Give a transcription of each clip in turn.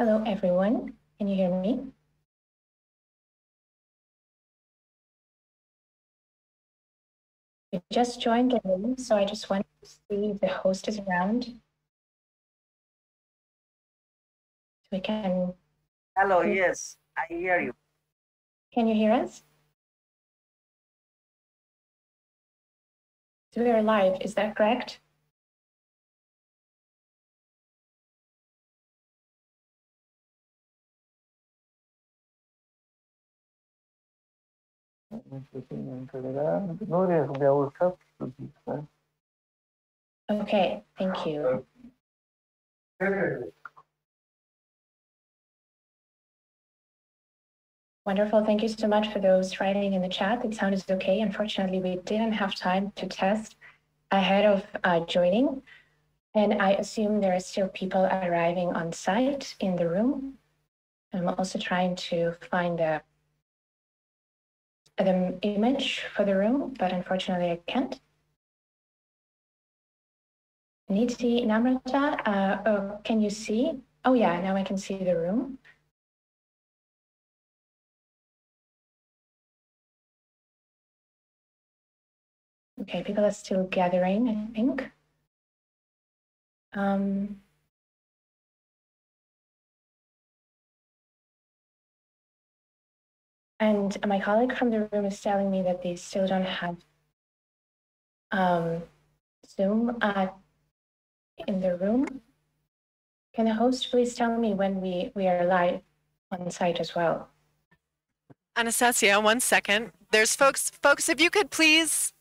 Hello, everyone. Can you hear me? You just joined the room, so I just wanted to see if the host is around. So we can. Hello, yes, I hear you. Can you hear us? So we are live, is that correct? Okay, thank you. Wonderful. Thank you so much for those writing in the chat. Sound is okay. Unfortunately, we didn't have time to test ahead of uh, joining. And I assume there are still people arriving on site in the room. I'm also trying to find the, the image for the room, but unfortunately I can't. Neeti Namrata, uh, oh, can you see? Oh yeah, now I can see the room. Okay, people are still gathering, I think. Um, and my colleague from the room is telling me that they still don't have um, Zoom uh, in the room. Can the host please tell me when we, we are live on site as well? Anastasia, one second. There's folks, folks, if you could please,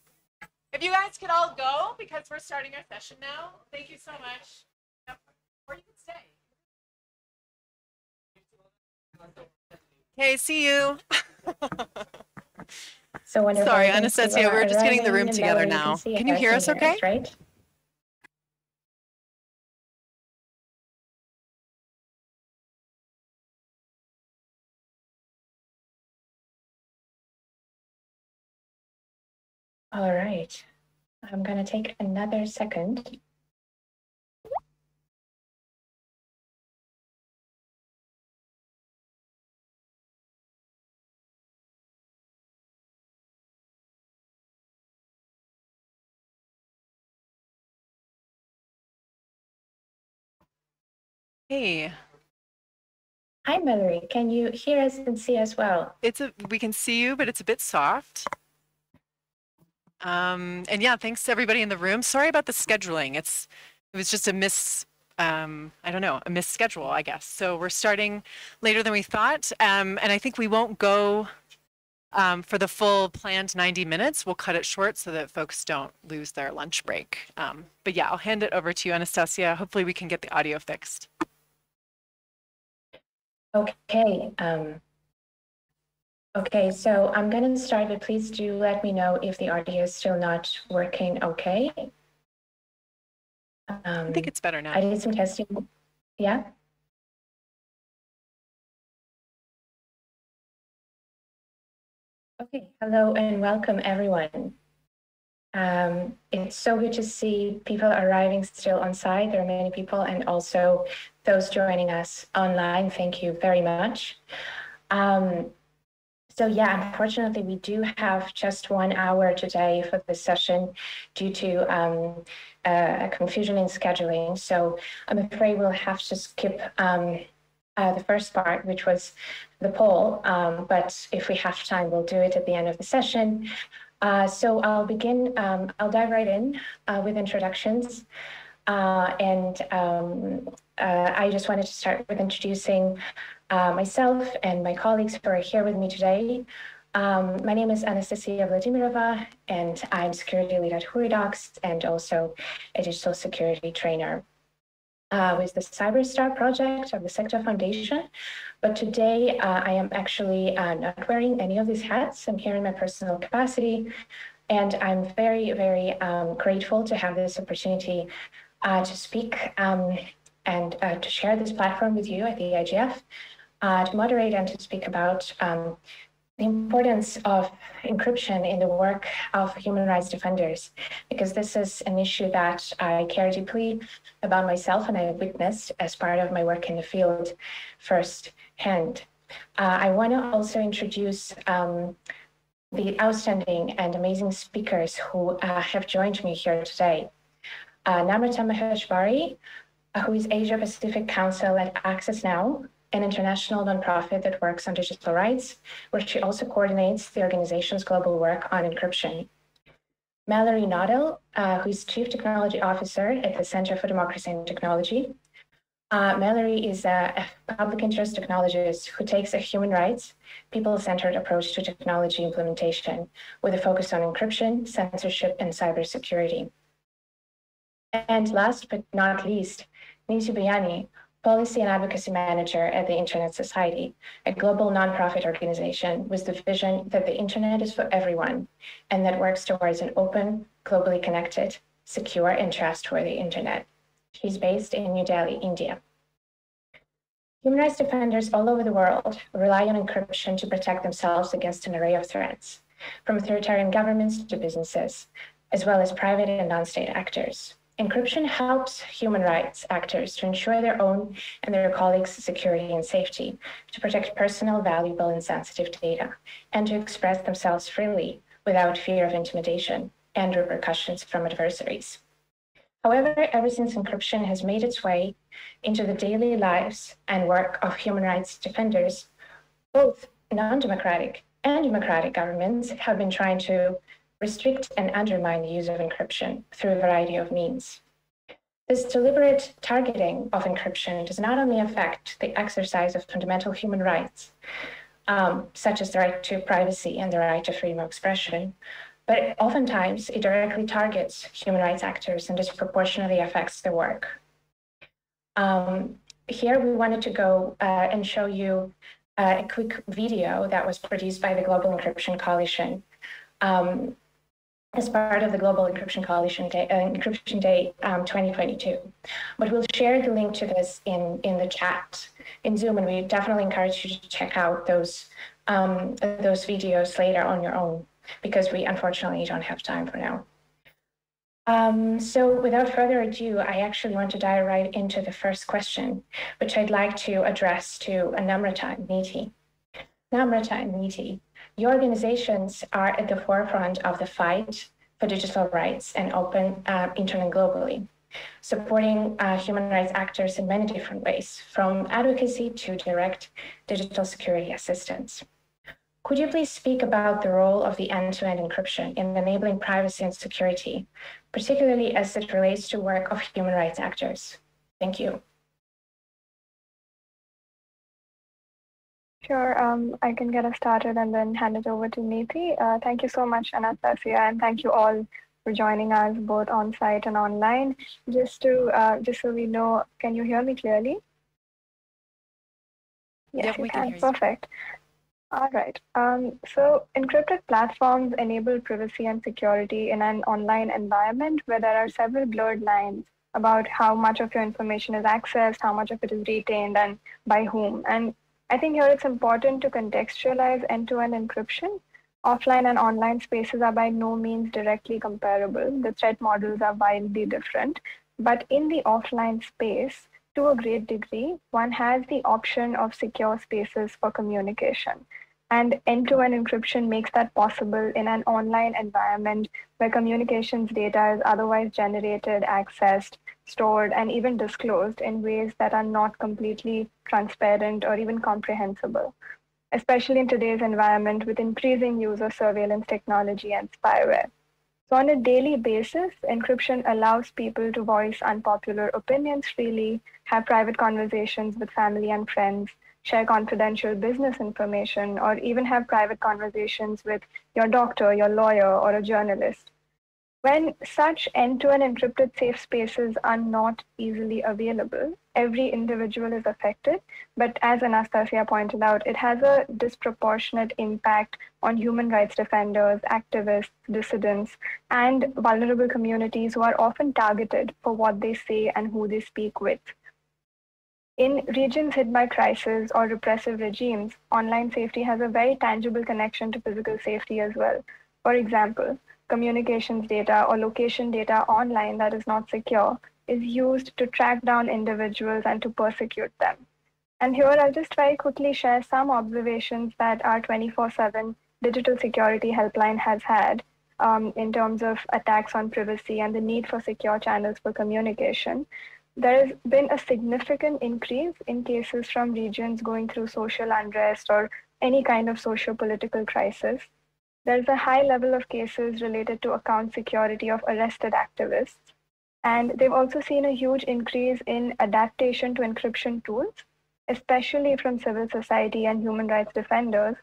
if you guys could all go because we're starting our session now. Thank you so much. Or you can stay. Okay, see you. So wonderful. Sorry, Anastasia, we're just getting the room together now. see Can you hear us okay? Right? All right. I'm going to take another second. Hey, Hi, Mallory. Can you hear us and see us well? it's a we can see you, but it's a bit soft. Um, and yeah, thanks to everybody in the room. Sorry about the scheduling. It's it was just a miss um, I don't know, a missed schedule, I guess. So we're starting later than we thought. Um, and I think we won't go um, for the full planned 90 minutes. We'll cut it short so that folks don't lose their lunch break. Um, but yeah, I'll hand it over to you, Anastasia. Hopefully we can get the audio fixed. Okay. Um, okay, so I'm going to start, but please do let me know if the audio is still not working okay. I Um, think it's better now. I did some testing. Yeah. Okay, hello and welcome everyone. Um, it's so good to see people arriving still on site. There are many people and also those joining us online. Thank you very much. Um, so yeah, unfortunately, we do have just one hour today for this session due to um, uh, a confusion in scheduling. So I'm afraid we'll have to skip um, uh, the first part, which was the poll. Um, but if we have time, we'll do it at the end of the session. Uh, so I'll begin, um, I'll dive right in uh, with introductions. Uh, and um, uh, I just wanted to start with introducing uh, myself and my colleagues who are here with me today. Um, my name is Anastasia Vladimirova, and I'm security lead at HURIDOCS and also a digital security trainer uh, with the CyberStar project of the SecDev Foundation. But today uh, I am actually uh, not wearing any of these hats. I'm here in my personal capacity. And I'm very, very um, grateful to have this opportunity uh, to speak um, and uh, to share this platform with you at the IGF, uh, to moderate and to speak about um, the importance of encryption in the work of human rights defenders, because this is an issue that I care deeply about myself and I witnessed as part of my work in the field firsthand. Uh, I want to also introduce um, the outstanding and amazing speakers who uh, have joined me here today. Uh, Namrata Maheshwari, who is Asia Pacific Counsel at Access Now, an international nonprofit that works on digital rights, where she also coordinates the organization's global work on encryption. Mallory Knodel, uh, who is Chief Technology Officer at the Center for Democracy and Technology. Uh, Mallory is a, a public interest technologist who takes a human rights, people-centered approach to technology implementation with a focus on encryption, censorship, and cybersecurity. And last but not least, Neeti Biyani, Policy and Advocacy Manager at the Internet Society, a global nonprofit organization with the vision that the Internet is for everyone and that works towards an open, globally connected, secure, and trustworthy Internet. She's based in New Delhi, India. Human rights defenders all over the world rely on encryption to protect themselves against an array of threats, from authoritarian governments to businesses, as well as private and non-state actors. Encryption helps human rights actors to ensure their own and their colleagues' security and safety, to protect personal, valuable, and sensitive data, and to express themselves freely without fear of intimidation and repercussions from adversaries. However, ever since encryption has made its way into the daily lives and work of human rights defenders, both non-democratic and democratic governments have been trying to restrict and undermine the use of encryption through a variety of means. This deliberate targeting of encryption does not only affect the exercise of fundamental human rights, um, such as the right to privacy and the right to freedom of expression, but oftentimes it directly targets human rights actors and disproportionately affects their work. Um, here we wanted to go uh, and show you uh, a quick video that was produced by the Global Encryption Coalition. Um, as part of the Global Encryption Coalition Day, uh, Encryption Day um, 2022. But we'll share the link to this in, in the chat in Zoom, and we definitely encourage you to check out those, um, those videos later on your own, because we unfortunately don't have time for now. Um, so without further ado, I actually want to dive right into the first question, which I'd like to address to Namrata Neeti. Namrata Neeti, your organizations are at the forefront of the fight for digital rights and open uh, internet globally, supporting uh, human rights actors in many different ways, from advocacy to direct digital security assistance. Could you please speak about the role of the end-to-end encryption in enabling privacy and security, particularly as it relates to work of human rights actors? Thank you. Sure, um, I can get us started and then hand it over to Neeti. Uh, thank you so much, Anastasia, and thank you all for joining us both on site and online. Just to uh, just so we know, can you hear me clearly? Yes, yep, we can. can Perfect. All right. Um, so encrypted platforms enable privacy and security in an online environment where there are several blurred lines about how much of your information is accessed, how much of it is retained, and by whom. And I think here it's important to contextualize end-to-end encryption. Offline and online spaces are by no means directly comparable. The threat models are wildly different. But in the offline space, to a great degree, one has the option of secure spaces for communication. And end-to-end encryption makes that possible in an online environment where communications data is otherwise generated, accessed, stored, and even disclosed in ways that are not completely transparent or even comprehensible, especially in today's environment with increasing use of surveillance technology and spyware. So on a daily basis, encryption allows people to voice unpopular opinions freely, have private conversations with family and friends, share confidential business information, or even have private conversations with your doctor, your lawyer, or a journalist. When such end-to-end encrypted safe spaces are not easily available, every individual is affected. But as Anastasia pointed out, it has a disproportionate impact on human rights defenders, activists, dissidents, and vulnerable communities who are often targeted for what they say and who they speak with. In regions hit by crisis or repressive regimes, online safety has a very tangible connection to physical safety as well. For example, communications data or location data online that is not secure is used to track down individuals and to persecute them. And here I'll just very quickly share some observations that our 24 7 digital security helpline has had um, in terms of attacks on privacy and the need for secure channels for communication. There has been a significant increase in cases from regions going through social unrest or any kind of socio political crisis. There's a high level of cases related to account security of arrested activists. And they've also seen a huge increase in adaptation to encryption tools, especially from civil society and human rights defenders,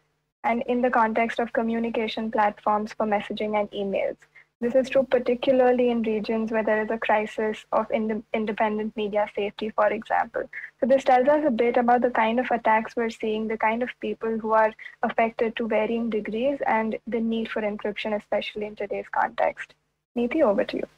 and in the context of communication platforms for messaging and emails. This is true particularly in regions where there is a crisis of ind- independent media safety, for example. So, this tells us a bit about the kind of attacks we're seeing, the kind of people who are affected to varying degrees, and the need for encryption, especially in today's context. Neeti, over to you.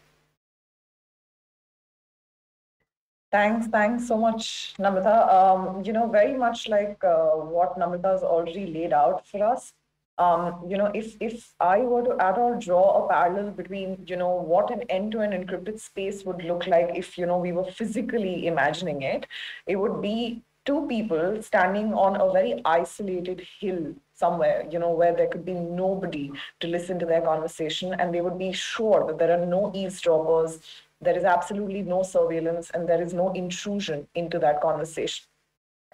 Thanks, thanks so much, Namrata. Um, you know, very much like uh, what Namrata has already laid out for us. Um, you know, if if I were to add or draw a parallel between, you know, what an end-to-end encrypted space would look like if, you know, we were physically imagining it, it would be two people standing on a very isolated hill somewhere, you know, where there could be nobody to listen to their conversation, and they would be sure that there are no eavesdroppers, there is absolutely no surveillance, and there is no intrusion into that conversation.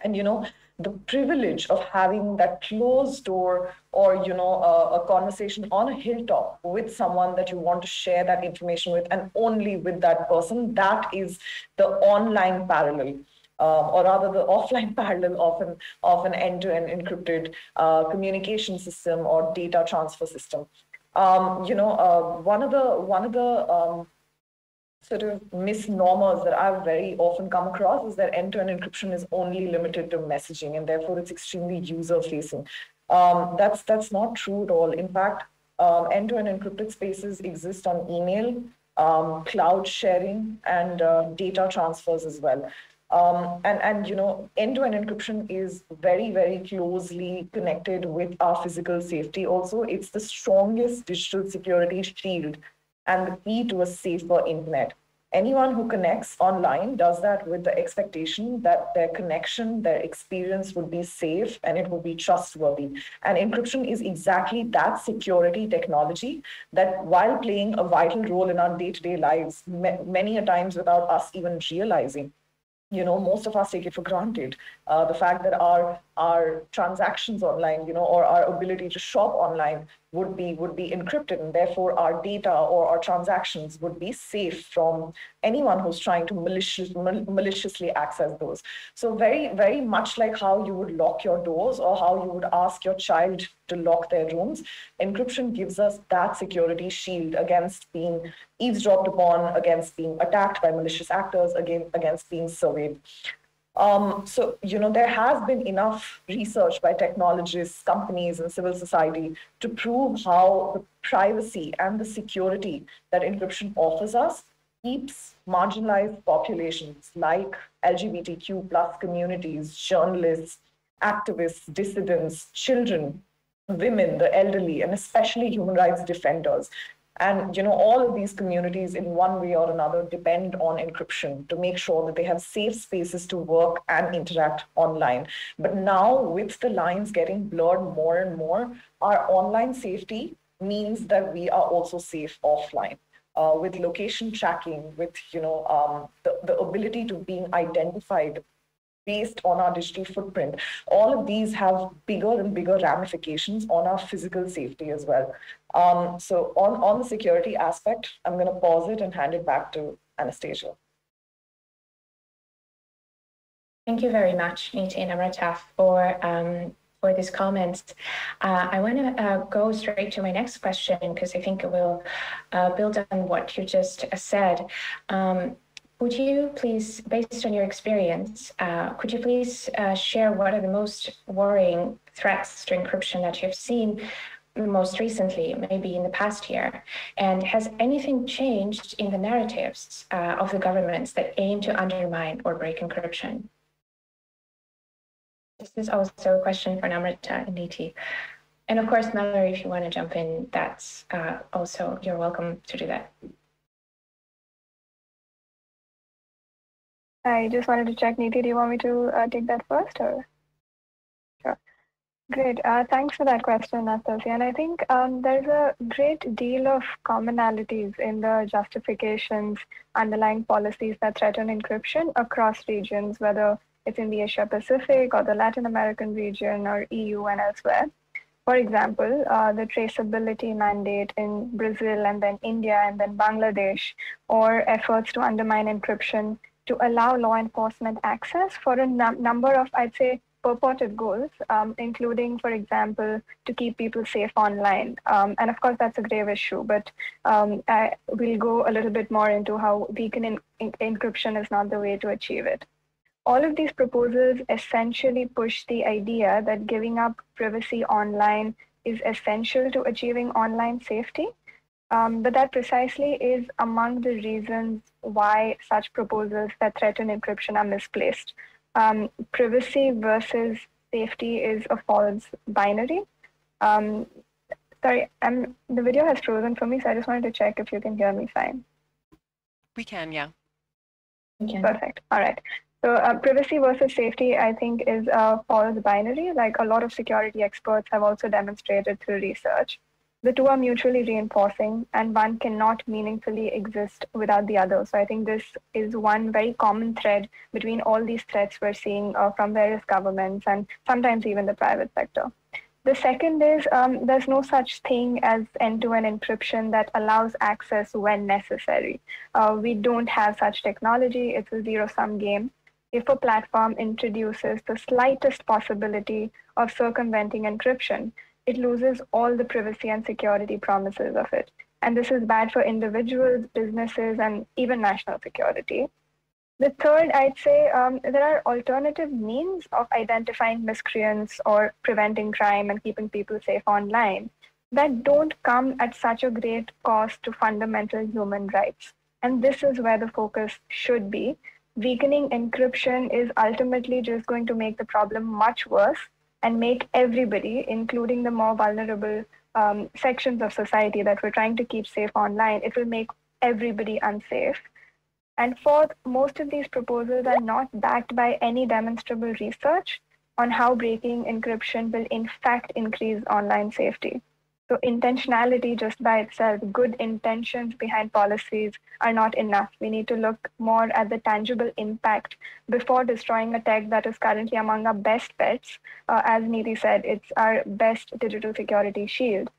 And you know, the privilege of having that closed door or you know a, a, conversation on a hilltop with someone that you want to share that information with and only with that person that is the online parallel um, or rather the offline parallel of an, of an end-to-end encrypted uh, communication system or data transfer system. Um, you know uh, one of the one of the um, sort of misnomers that I've very often come across is that end-to-end encryption is only limited to messaging, and therefore it's extremely user-facing. Um, that's that's not true at all. In fact, um, end-to-end encrypted spaces exist on email, um, cloud sharing, and uh, data transfers as well. Um, and and you know, end-to-end encryption is very very closely connected with our physical safety. Also, it's the strongest digital security shield and the key to a safer internet. Anyone who connects online does that with the expectation that their connection, their experience would be safe and it would be trustworthy. And encryption is exactly that security technology that, while playing a vital role in our day to day lives, many a times without us even realizing, you know, most of us take it for granted. Uh, the fact that our our transactions online, you know, or our ability to shop online would be would be encrypted and therefore our data or our transactions would be safe from anyone who's trying to malicious, mal- maliciously access those. So very very much like how you would lock your doors or how you would ask your child to lock their rooms encryption gives us that security shield against being eavesdropped upon against being attacked by malicious actors again against being surveyed um, so, you know, there has been enough research by technologists, companies, and civil society to prove how the privacy and the security that encryption offers us keeps marginalized populations like LGBTQ plus communities, journalists, activists, dissidents, children, women, the elderly, and especially human rights defenders and you know, all of these communities, in one way or another, depend on encryption to make sure that they have safe spaces to work and interact online. But now, with the lines getting blurred more and more, our online safety means that we are also safe offline. Uh, with location tracking, with you know um, the, the ability to being identified based on our digital footprint. All of these have bigger and bigger ramifications on our physical safety as well. Um, so on, on the security aspect, I'm going to pause it and hand it back to Anastasia. Thank you very much, Neeti and Amrita, for um, for these comments. Uh, I want to uh, go straight to my next question because I think it will uh, build on what you just said. Um, would you please, based on your experience, uh, could you please uh, share what are the most worrying threats to encryption that you've seen most recently, maybe in the past year? And has anything changed in the narratives uh, of the governments that aim to undermine or break encryption? this is also a question for Namrata and Neeti. And of course, Mallory, if you want to jump in, that's uh, also, you're welcome to do that. I just wanted to check, Neeti, do you want me to uh, take that first or? Sure. Great. Uh, thanks for that question, Anastasia. And I think um, there's a great deal of commonalities in the justifications underlying policies that threaten encryption across regions, whether it's in the Asia Pacific or the Latin American region or EU and elsewhere. For example, uh, the traceability mandate in Brazil and then India and then Bangladesh, or efforts to undermine encryption to allow law enforcement access for a num- number of, I'd say, purported goals, um, including, for example, to keep people safe online. Um, and of course, that's a grave issue, but um, I, we'll go a little bit more into how weakening encryption is not the way to achieve it. All of these proposals essentially push the idea that giving up privacy online is essential to achieving online safety. Um, but that precisely is among the reasons why such proposals that threaten encryption are misplaced. Um, privacy versus safety is a false binary. Um, sorry, I'm, the video has frozen for me, so I just wanted to check if you can hear me fine. We can, yeah. We can. Perfect. All right. So uh, privacy versus safety, I think, is a false binary. Like a lot of security experts have also demonstrated through research. The two are mutually reinforcing, and one cannot meaningfully exist without the other. So I think this is one very common thread between all these threats we're seeing uh, from various governments and sometimes even the private sector. The second is um, there's no such thing as end-to-end encryption that allows access when necessary. Uh, we don't have such technology. It's a zero-sum game if a platform introduces the slightest possibility of circumventing encryption, it loses all the privacy and security promises of it. And this is bad for individuals, businesses, and even national security. The third, I'd say um, there are alternative means of identifying miscreants or preventing crime and keeping people safe online that don't come at such a great cost to fundamental human rights. And this is where the focus should be weakening encryption is ultimately just going to make the problem much worse and make everybody, including the more vulnerable um, sections of society that we're trying to keep safe online, it will make everybody unsafe. And fourth, most of these proposals are not backed by any demonstrable research on how breaking encryption will in fact increase online safety. So intentionality just by itself, good intentions behind policies are not enough. We need to look more at the tangible impact before destroying a tech that is currently among our best bets. Uh, as Neeti said, it's our best digital security shield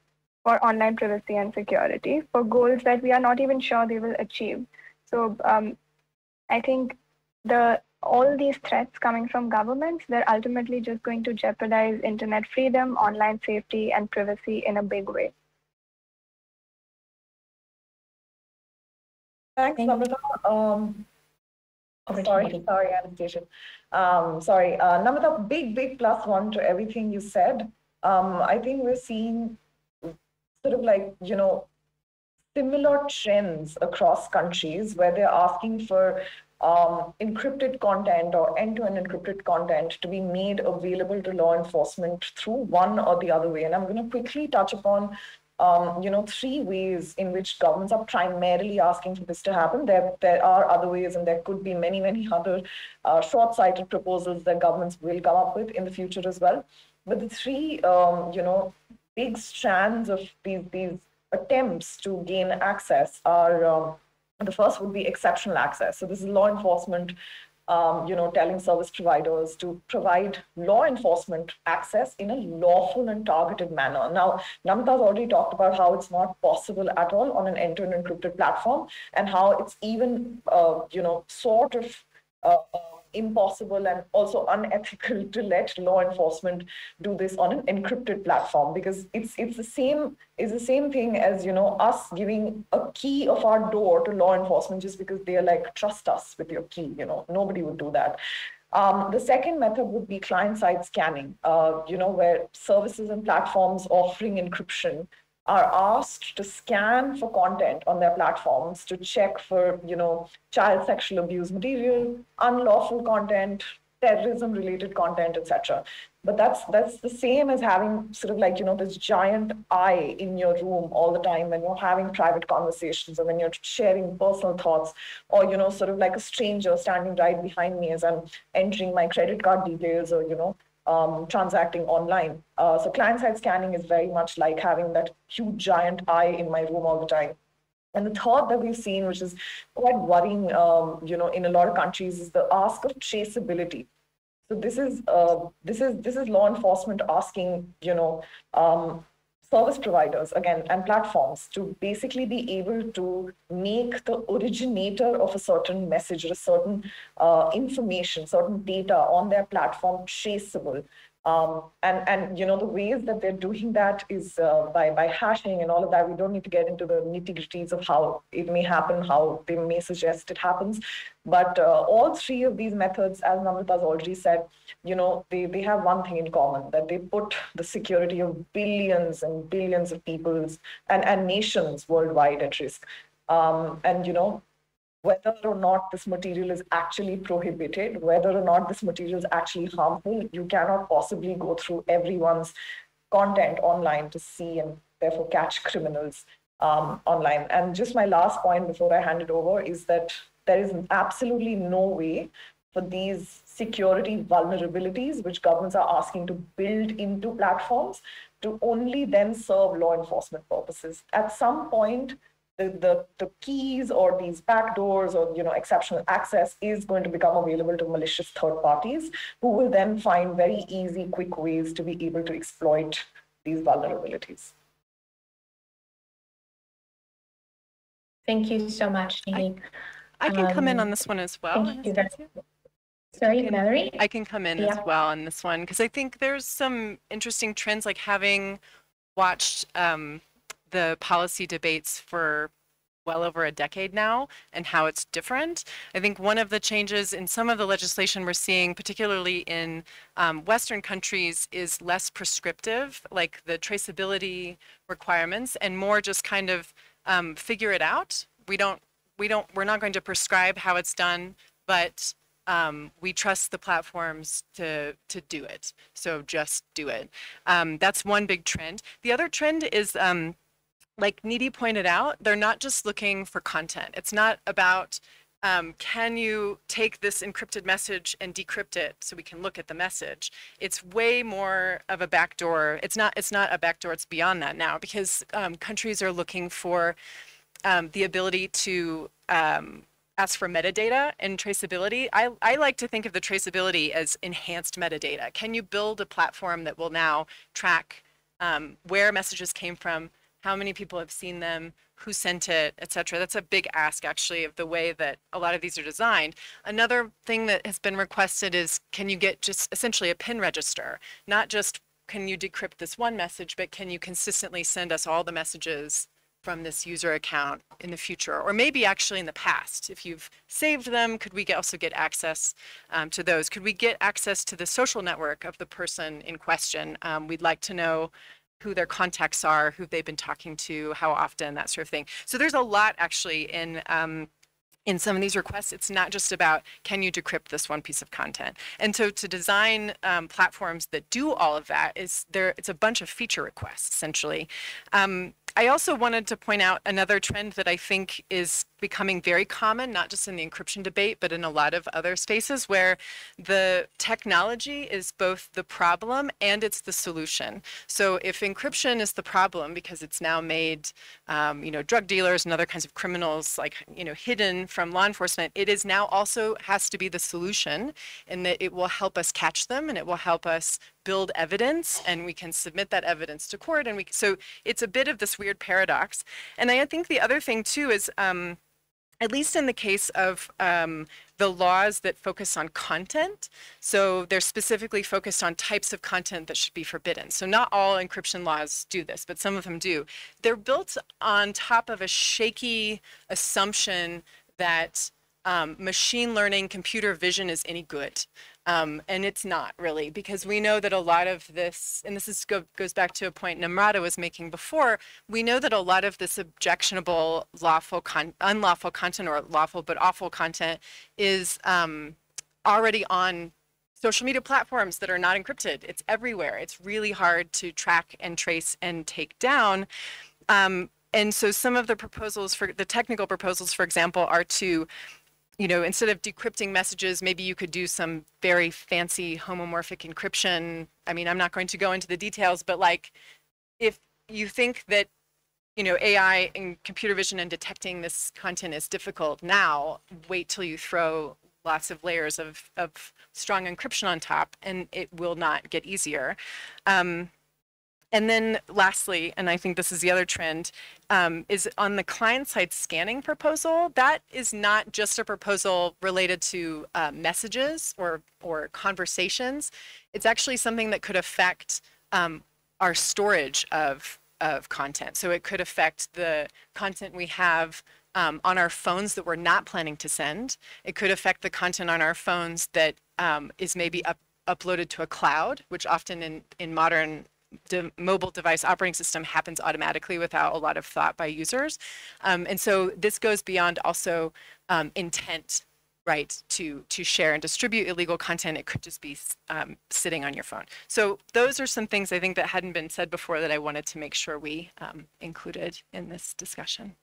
for online privacy and security for goals that we are not even sure they will achieve. So um, I think the all these threats coming from governments, they're ultimately just going to jeopardize internet freedom, online safety, and privacy in a big way. Thanks, Namrata. Um, sorry, sorry, Anastasia. Um, sorry, uh, Namrata, big, big plus one to everything you said. Um, I think we're seeing sort of like, you know, similar trends across countries where they're asking for um, encrypted content or end-to-end encrypted content to be made available to law enforcement through one or the other way. And I'm going to quickly touch upon um, you know, three ways in which governments are primarily asking for this to happen. There, there are other ways, and there could be many, many other uh, short-sighted proposals that governments will come up with in the future as well. But the three, um, you know, big strands of these these attempts to gain access are um, the first would be exceptional access. So this is law enforcement, um, you know, telling service providers to provide law enforcement access in a lawful and targeted manner. Now, Namrata's already talked about how it's not possible at all on an end-to-end encrypted platform and how it's even, uh, you know, sort of uh, uh impossible and also unethical to let law enforcement do this on an encrypted platform because it's it's the same is the same thing as you know us giving a key of our door to law enforcement just because they're like trust us with your key you know nobody would do that. Um, the second method would be client-side scanning, uh, you know, where services and platforms offering encryption are asked to scan for content on their platforms to check for, you know, child sexual abuse material, unlawful content, terrorism related content, etc. But that's that's the same as having sort of like you know this giant eye in your room all the time when you're having private conversations or when you're sharing personal thoughts, or you know sort of like a stranger standing right behind me as I'm entering my credit card details or you know um, transacting online. Uh, so client-side scanning is very much like having that huge giant eye in my room all the time. And the thought that we've seen, which is quite worrying, um, you know, in a lot of countries, is the ask of traceability. So this is uh, this is this is law enforcement asking, you know, um, service providers again and platforms to basically be able to make the originator of a certain message or a certain uh, information, certain data on their platform traceable. Um, and and you know the ways that they're doing that is uh, by by hashing and all of that. We don't need to get into the nitty gritties of how it may happen, how they may suggest it happens. But uh, all three of these methods, as Namrata's already said, you know they they have one thing in common that they put the security of billions and billions of peoples and and nations worldwide at risk. Um, and you know whether or not this material is actually prohibited, whether or not this material is actually harmful, you cannot possibly go through everyone's content online to see and therefore catch criminals um, online. And just my last point before I hand it over is that there is absolutely no way for these security vulnerabilities, which governments are asking to build into platforms, to only then serve law enforcement purposes. At some point, the, the, the keys or these backdoors or you know exceptional access is going to become available to malicious third parties who will then find very easy, quick ways to be able to exploit these vulnerabilities. Thank you so much, Nidhi. I, I can um, come in Um, on this one as well. Thank you. Sorry, can- Mallory? I can come in Yeah. as well on this one because I think there's some interesting trends, like having watched um, the policy debates for well over a decade now and how it's different. I think one of the changes in some of the legislation we're seeing, particularly in um, Western countries, is less prescriptive, like the traceability requirements, and more just kind of um, figure it out. We don't, we don't, we're not going to prescribe how it's done, but um, we trust the platforms to to do it. So just do it. Um, that's one big trend. The other trend is, um, like Nidhi pointed out, they're not just looking for content. It's not about um, can you take this encrypted message and decrypt it so we can look at the message. It's way more of a backdoor. It's not. It's not a backdoor. It's beyond that now because um, countries are looking for um, the ability to um, ask for metadata and traceability. I, I like to think of the traceability as enhanced metadata. Can you build a platform that will now track um, where messages came from, how many people have seen them, who sent it, et cetera? That's a big ask, actually, of the way that a lot of these are designed. Another thing that has been requested is can you get just essentially a pen register, not just can you decrypt this one message, but can you consistently send us all the messages from this user account in the future, or maybe actually in the past. If you've saved them, could we also get access um, to those? Could we get access to the social network of the person in question? Um, we'd like to know who their contacts are, who they've been talking to, how often, that sort of thing. So there's a lot actually in um, in some of these requests, it's not just about can you decrypt this one piece of content. And so to design um, platforms that do all of that is there. It's a bunch of feature requests essentially. Um, I also wanted to point out another trend that I think is becoming very common, not just in the encryption debate, but in a lot of other spaces where the technology is both the problem and it's the solution. So if encryption is the problem because it's now made, um, you know, drug dealers and other kinds of criminals like, you know, hidden from law enforcement, it is now also has to be the solution in that it will help us catch them and it will help us build evidence and we can submit that evidence to court and we so it's a bit of this weird paradox and i think the other thing too is um, at least in the case of um, the laws that focus on content, so they're specifically focused on types of content that should be forbidden. So not all encryption laws do this, but some of them do. They're built on top of a shaky assumption that um, machine learning, computer vision is any good. Um, and it's not really because we know that a lot of this, and this is go, goes back to a point Namrata was making before. We know that a lot of this objectionable, lawful, con- unlawful content, or lawful but awful content, is um, already on social media platforms that are not encrypted. It's everywhere. It's really hard to track and trace and take down. Um, and so some of the proposals for the technical proposals, for example, are to you know, instead of decrypting messages, maybe you could do some very fancy homomorphic encryption. I mean, I'm not going to go into the details, but like if you think that, you know, AI and computer vision and detecting this content is difficult now, wait till you throw lots of layers of, of strong encryption on top and it will not get easier. Um, and then lastly, and I think this is the other trend, um, is on the client-side scanning proposal. That is not just a proposal related to uh, messages or, or conversations. It's actually something that could affect um, our storage of, of content. So it could affect the content we have um, on our phones that we're not planning to send. It could affect the content on our phones that um, is maybe up, uploaded to a cloud, which often in, in modern de mobile device operating system happens automatically without a lot of thought by users. Um, and so this goes beyond also um, intent right to to share and distribute illegal content. It could just be um, sitting on your phone. So those are some things i think that hadn't been said before that i wanted to make sure we um, included in this discussion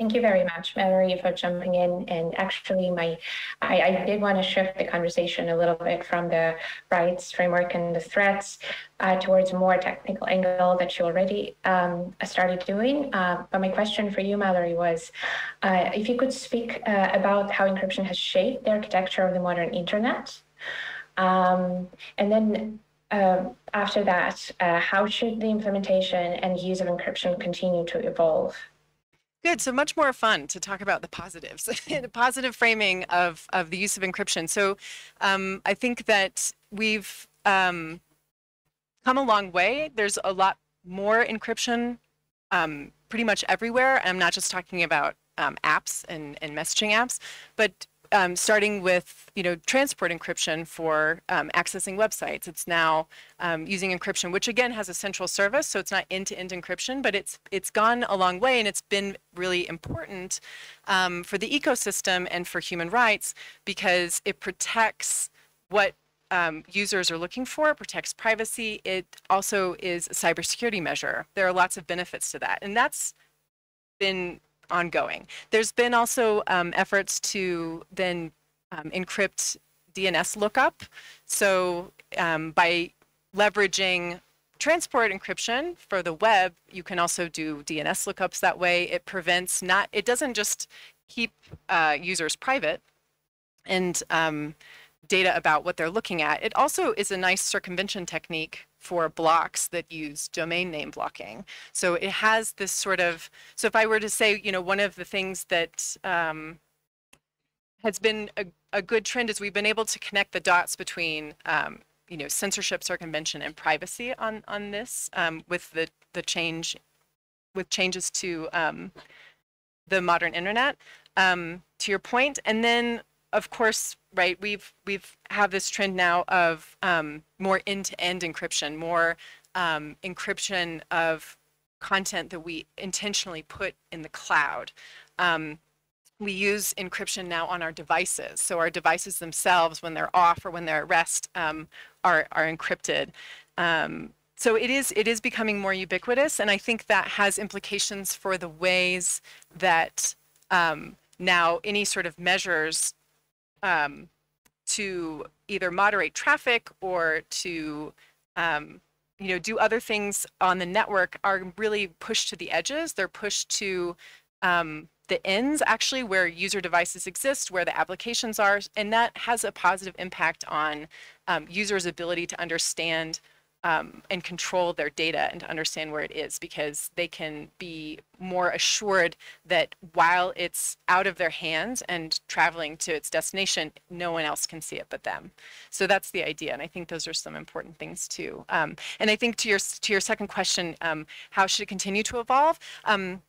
Thank you very much, Mallory, for jumping in. And actually, my I, I, did want to shift the conversation a little bit from the rights framework and the threats uh, towards a more technical angle that you already um, started doing. Uh, but my question for you, Mallory, was uh, if you could speak uh, about how encryption has shaped the architecture of the modern internet. Um, and then uh, after that, uh, how should the implementation and use of encryption continue to evolve? Good. So much more fun to talk about the positives, the positive framing of, of the use of encryption. So um, I think that we've um, come a long way. There's a lot more encryption um, pretty much everywhere. I'm not just talking about um, apps and, and messaging apps, but um, starting with you know transport encryption for um, accessing websites. It's now um, using encryption, which again has a central service, so it's not end-to-end encryption, but it's it's gone a long way, and it's been really important um, for the ecosystem and for human rights because it protects what um, users are looking for. It protects privacy. It also is a cybersecurity measure. There are lots of benefits to that, and that's been ongoing. There's been also um, efforts to then um, encrypt DNS lookup. So um, by leveraging transport encryption for the web, you can also do DNS lookups that way. It prevents not, it doesn't just keep uh, users private and um, data about what they're looking at. It also is a nice circumvention technique for blocks that use domain name blocking. So it has this sort of, so if I were to say, you know, one of the things that um, has been a, a, good trend is we've been able to connect the dots between, um, you know, censorship, circumvention, and privacy on on this um, with the the change, with changes to um, the modern internet. Um, to your point, and then of course, right, we've we've have this trend now of um, more end-to-end encryption, more um, encryption of content that we intentionally put in the cloud. Um, we use encryption now on our devices. So our devices themselves, when they're off or when they're at rest, um, are, are encrypted. Um, so it is, it is becoming more ubiquitous, and I think that has implications for the ways that um, now any sort of measures um, to either moderate traffic or to um, you know do other things on the network are really pushed to the edges. They're pushed to um, the ends actually where user devices exist, where the applications are, and that has a positive impact on um, users' ability to understand um, and control their data and to understand where it is because they can be more assured that while it's out of their hands and traveling to its destination, no one else can see it but them. So that's the idea, and I think those are some important things too. Um, and I think to your to your second question, um, how should it continue to evolve? Um,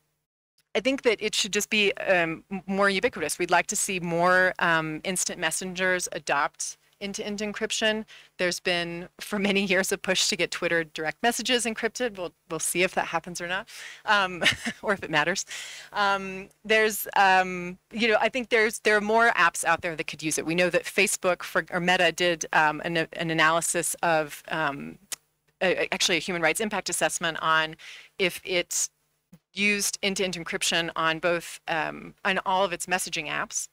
I think that it should just be um, more ubiquitous. We'd like to see more um, instant messengers adopt end-to-end encryption. There's been for many years a push to get Twitter direct messages encrypted. We'll we'll see if that happens or not, um, or if it matters. Um, there's um, you know I think there's there are more apps out there that could use it. We know that Facebook for or Meta did um, an an analysis of um, a, actually a human rights impact assessment on if it used end-to-end encryption on both um, on all of its messaging apps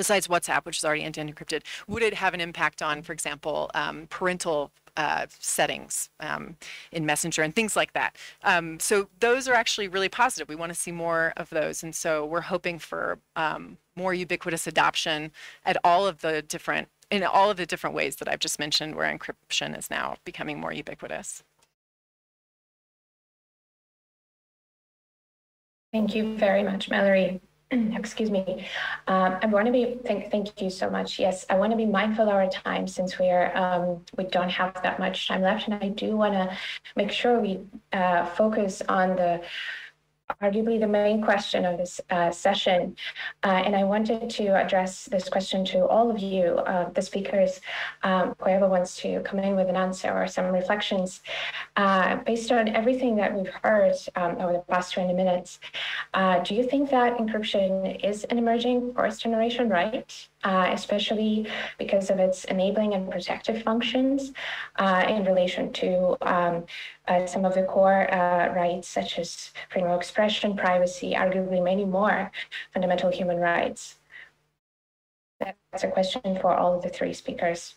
besides WhatsApp, which is already end-to-end encrypted, would it have an impact on, for example, um, parental uh, settings um, in Messenger and things like that? Um, so those are actually really positive. We want to see more of those, and so we're hoping for um, more ubiquitous adoption at all of the different in all of the different ways that I've just mentioned, where encryption is now becoming more ubiquitous. Thank you very much, Mallory. Excuse me. Um, I want to be thank thank you so much. Yes, I want to be mindful of our time since we are um, we don't have that much time left, and I do want to make sure we uh, focus on the arguably the main question of this uh, session. Uh, and I wanted to address this question to all of you, uh, the speakers, um, whoever wants to come in with an answer or some reflections. Uh, based on everything that we've heard um, over the past 20 minutes, uh, do you think that encryption is an emerging first generation right? Uh, especially because of its enabling and protective functions uh, in relation to um, uh, some of the core uh, rights, such as freedom of expression, privacy, arguably many more fundamental human rights. That's a question for all of the three speakers.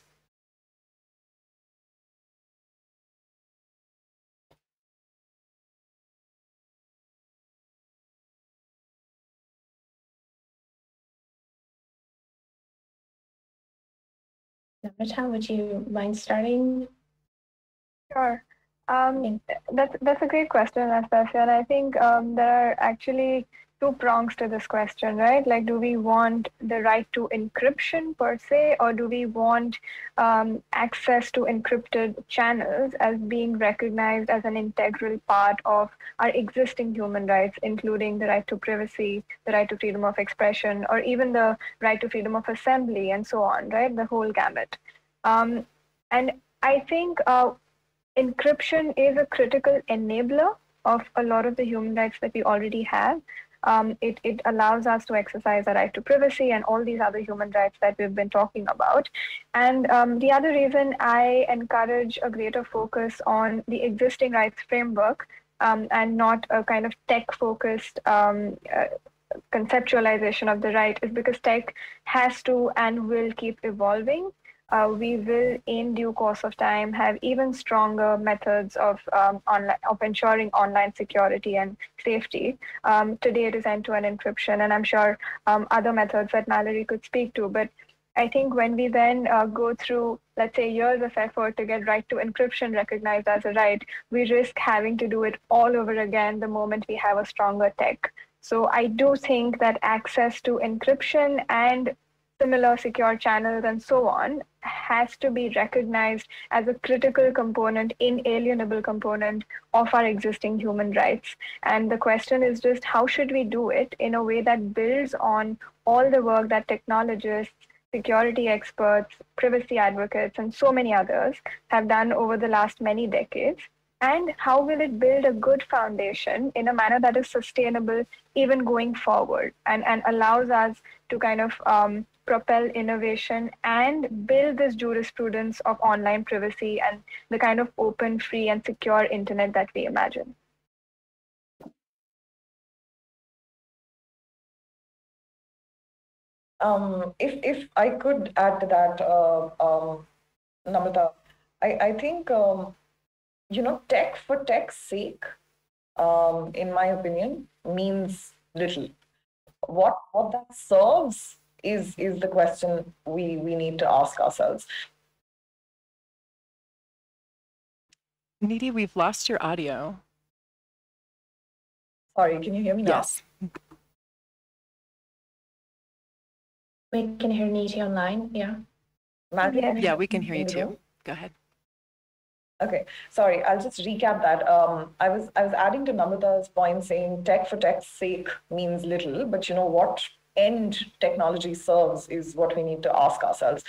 Namrata, would you mind starting? Sure. Um, that's that's a great question, Anastasia. And I think um, there are actually two prongs to this question, right? Like, do we want the right to encryption per se, or do we want um, access to encrypted channels as being recognized as an integral part of our existing human rights, including the right to privacy, the right to freedom of expression, or even the right to freedom of assembly, and so on, right? The whole gamut. Um, and I think uh, encryption is a critical enabler of a lot of the human rights that we already have. Um, it, it allows us to exercise our right to privacy and all these other human rights that we've been talking about. And um, the other reason I encourage a greater focus on the existing rights framework um, and not a kind of tech focused um, uh, conceptualization of the right is because tech has to and will keep evolving uh, we will, in due course of time, have even stronger methods of um, online of ensuring online security and safety. Um, today, it is end-to-end encryption, and I'm sure um, other methods that Mallory could speak to. But I think when we then uh, go through, let's say, years of effort to get right to encryption recognized as a right, we risk having to do it all over again the moment we have a stronger tech. So I do think that access to encryption and similar secure channels and so on has to be recognized as a critical component, inalienable component of our existing human rights. And the question is just how should we do it in a way that builds on all the work that technologists, security experts, privacy advocates, and so many others have done over the last many decades? And how will it build a good foundation in a manner that is sustainable even going forward and, and allows us to kind of um, propel innovation and build this jurisprudence of online privacy and the kind of open, free, and secure internet that we imagine. Um, if if I could add to that, uh, um, Namrata, I I think um, you know tech for tech's sake, um, in my opinion, means little. What what that serves is is the question we we need to ask ourselves. Neeti, we've lost your audio. Sorry, can you hear me now? Yes. We can hear Neeti online, yeah. Madeline, Yeah, we can hear you in the room? too. Go ahead. Okay, sorry, I'll just recap that. Um, I was I was adding to Namrata's point saying tech for tech's sake means little, but you know what end technology serves is what we need to ask ourselves.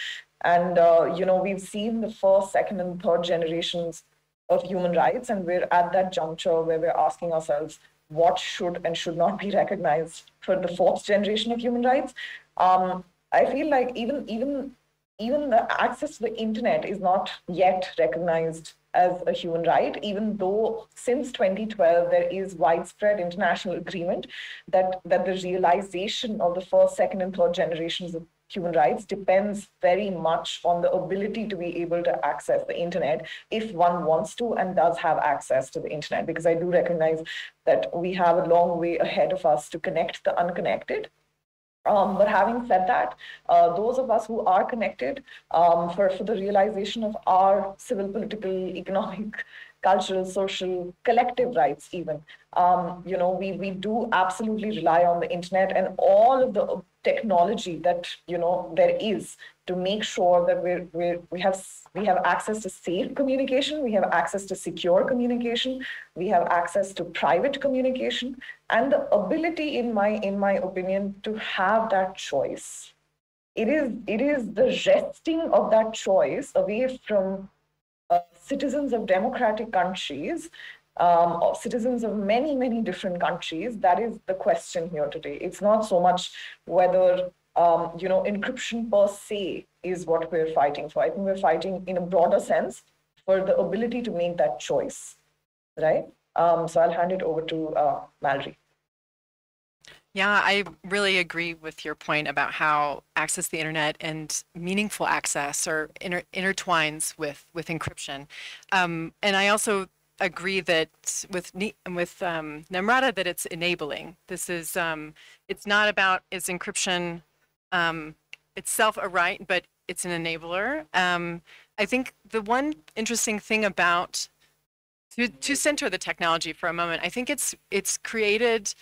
And, uh, you know, we've seen the first, second, and third generations of human rights, and we're at that juncture where we're asking ourselves what should and should not be recognized for the fourth generation of human rights. Um, I feel like even even even the access to the internet is not yet recognized as a human right, even though since 2012 there is widespread international agreement that, that the realization of the first, second, and third generations of human rights depends very much on the ability to be able to access the internet if one wants to and does have access to the internet. Because I do recognize that we have a long way ahead of us to connect the unconnected um, but having said that, uh, those of us who are connected um, for, for the realization of our civil, political, economic, cultural, social, collective rights even, um, you know, we, we do absolutely rely on the internet and all of the technology that, you know, there is to make sure that we're, we're, we, have, we have access to safe communication, we have access to secure communication, we have access to private communication, and the ability, in my, in my opinion, to have that choice. It is, it is the resting of that choice away from uh, citizens of democratic countries um, of citizens of many, many different countries. That is the question here today. It's not so much whether um, you know, encryption per se is what we're fighting for. I think we're fighting in a broader sense for the ability to make that choice, right? Um, so I'll hand it over to uh, Mallory. Yeah, I really agree with your point about how access to the internet and meaningful access or inter intertwines with with encryption. Um, and I also agree that with with um, Namrata that it's enabling. This is um, it's not about is encryption um, itself a right, but it's an enabler. Um, I think the one interesting thing about to, to center the technology for a moment, I think it's it's created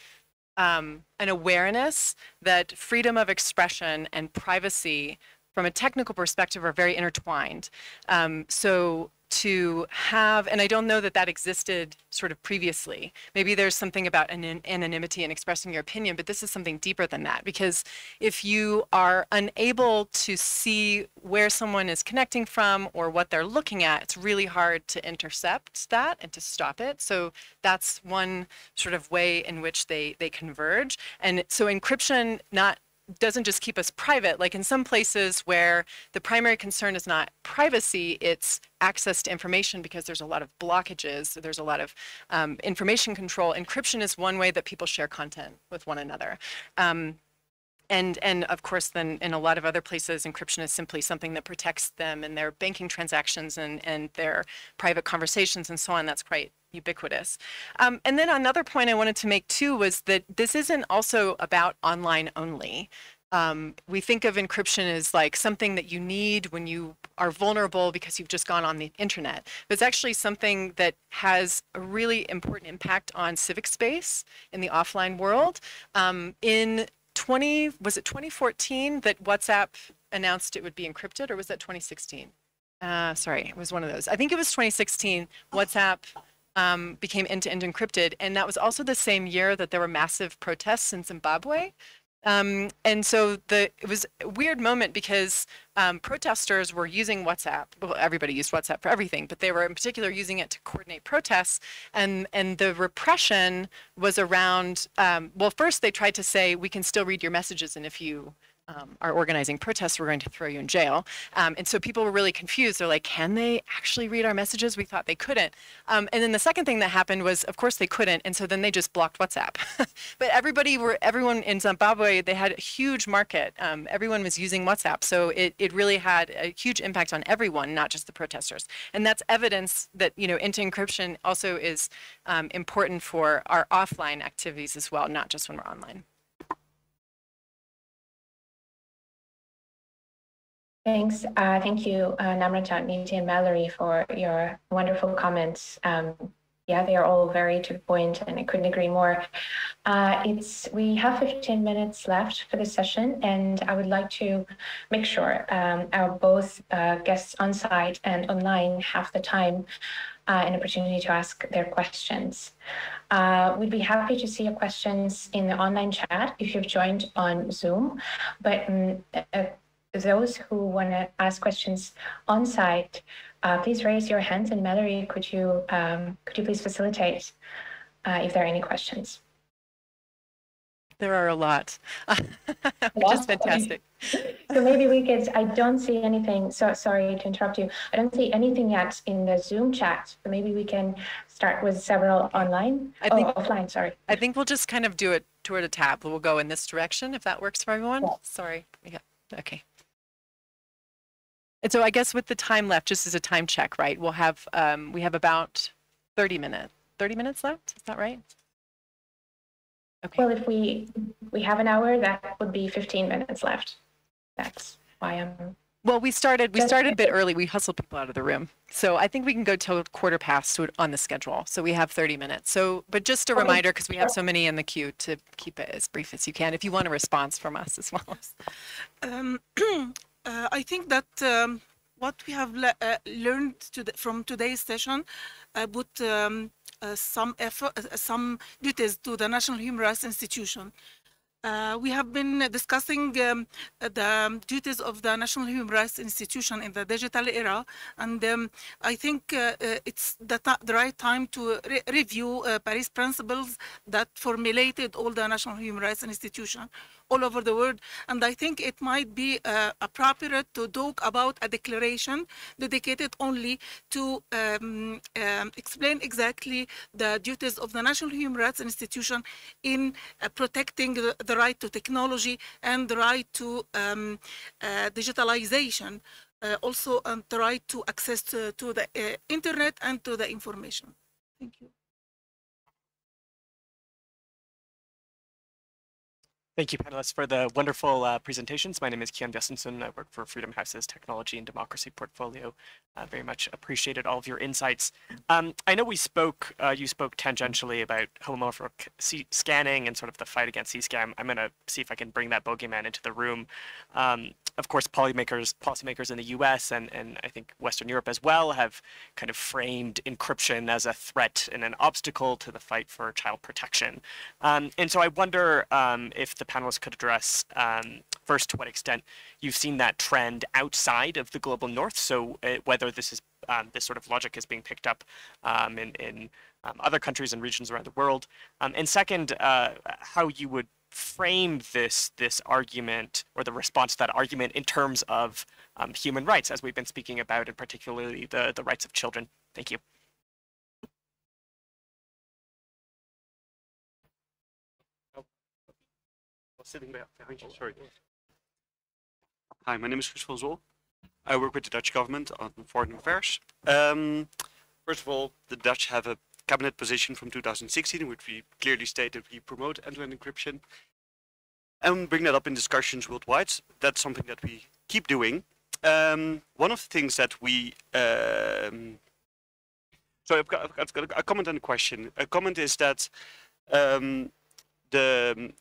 um, an awareness that freedom of expression and privacy from a technical perspective are very intertwined. Um, so to have, and I don't know that that existed sort of previously. Maybe there's something about an anonymity and expressing your opinion, but this is something deeper than that. Because if you are unable to see where someone is connecting from or what they're looking at, it's really hard to intercept that and to stop it. So that's one sort of way in which they, they converge. And so encryption not doesn't just keep us private. Like in some places where the primary concern is not privacy, it's access to information because there's a lot of blockages. There's a lot of um, information control. Encryption is one way that people share content with one another. Um, and, and of course, then in a lot of other places, encryption is simply something that protects them and their banking transactions and, and their private conversations and so on. That's quite ubiquitous. Um, and then another point I wanted to make too was that this isn't also about online only. Um, we think of encryption as like something that you need when you are vulnerable because you've just gone on the internet. But it's actually something that has a really important impact on civic space in the offline world. Um, in 20, was it 2014 that WhatsApp announced it would be encrypted or was that 2016? Uh, sorry, it was one of those. I think it was 2016. WhatsApp um, became end-to-end encrypted, and that was also the same year that there were massive protests in Zimbabwe. Um, and so the it was a weird moment because um, protesters were using WhatsApp. Well, everybody used WhatsApp for everything, but they were in particular using it to coordinate protests. And and the repression was around. Um, well, first they tried to say we can still read your messages, and if you um, are organizing protests, we're going to throw you in jail. Um, and so people were really confused. They're like, can they actually read our messages? We thought they couldn't. Um, and then the second thing that happened was, of course, they couldn't. And so then they just blocked WhatsApp. but everybody were, everyone in Zimbabwe, they had a huge market. Um, everyone was using WhatsApp. So it, it really had a huge impact on everyone, not just the protesters. And that's evidence that, you know, into encryption also is um, important for our offline activities as well, not just when we're online. Thanks. Uh, thank you, uh, Namrata, Neeti, and Mallory for your wonderful comments. Um, yeah, they are all very to the point, and I couldn't agree more. Uh, it's we have 15 minutes left for the session, and I would like to make sure um, our both uh, guests on site and online have the time uh, and opportunity to ask their questions. Uh, we'd be happy to see your questions in the online chat if you've joined on Zoom, but um, those who want to ask questions on site, uh, please raise your hands. And Mallory, could you um, could you please facilitate uh, if there are any questions? There are a lot, which is fantastic. so maybe we could, I don't see anything, so sorry to interrupt you. I don't see anything yet in the Zoom chat. So maybe we can start with several online, I think, oh, offline, sorry. I think we'll just kind of do it toward a tab. We'll go in this direction if that works for everyone. Yeah. Sorry. Yeah. Okay. And so I guess with the time left, just as a time check, right? We'll have, um, we have about 30 minutes, 30 minutes left. Is that right? Okay. Well, if we we have an hour, that would be 15 minutes left. That's why I'm. Well, we started we started a bit early. We hustled people out of the room, so I think we can go till quarter past on the schedule. So we have 30 minutes. So, but just a okay. reminder, because we have so many in the queue, to keep it as brief as you can. If you want a response from us as well. Um, uh, I think that um, what we have le uh, learned to from today's session uh, would um, uh, some effort, uh, some duties to the National Human Rights Institution. Uh, we have been discussing um, the duties of the National Human Rights Institution in the digital era, and um, I think uh, it's the, the, right time to re review uh, Paris principles that formulated all the National Human Rights Institution all over the world. And I think it might be uh, appropriate to talk about a declaration dedicated only to um, um, explain exactly the duties of the National Human Rights Institution in uh, protecting the, the, right to technology and the right to um, uh, digitalization. Uh, also, um, the right to access to, to the uh, internet and to the information. Thank you. Thank you, panelists, for the wonderful uh, presentations. My name is Kian Vestinsson. I work for Freedom House's Technology and Democracy portfolio. Uh, very much appreciated all of your insights. Um, I know we spoke, uh, you spoke tangentially about homomorphic scanning and sort of the fight against CSAM. I'm going to see if I can bring that bogeyman into the room. Um, of course, policymakers, policymakers in the US and, and I think Western Europe as well have kind of framed encryption as a threat and an obstacle to the fight for child protection. Um, and so I wonder um, if the panelists could address um, first to what extent you've seen that trend outside of the global north. So uh, whether this is um, this sort of logic is being picked up um, in, in um, other countries and regions around the world. Um, and second, uh, how you would frame this this argument or the response to that argument in terms of um, human rights, as we've been speaking about, and particularly the, the rights of children. Thank you. Sitting behind you, sorry. Hi, my name is Chris van Zol. I work with the Dutch government on foreign affairs. Um, first of all, the Dutch have a cabinet position from 2016 in which we clearly state that we promote end-to-end -end encryption and bring that up in discussions worldwide. That's something that we keep doing. Um, one of the things that we um, so I've got, I've got, a comment and a question. A comment is that um, the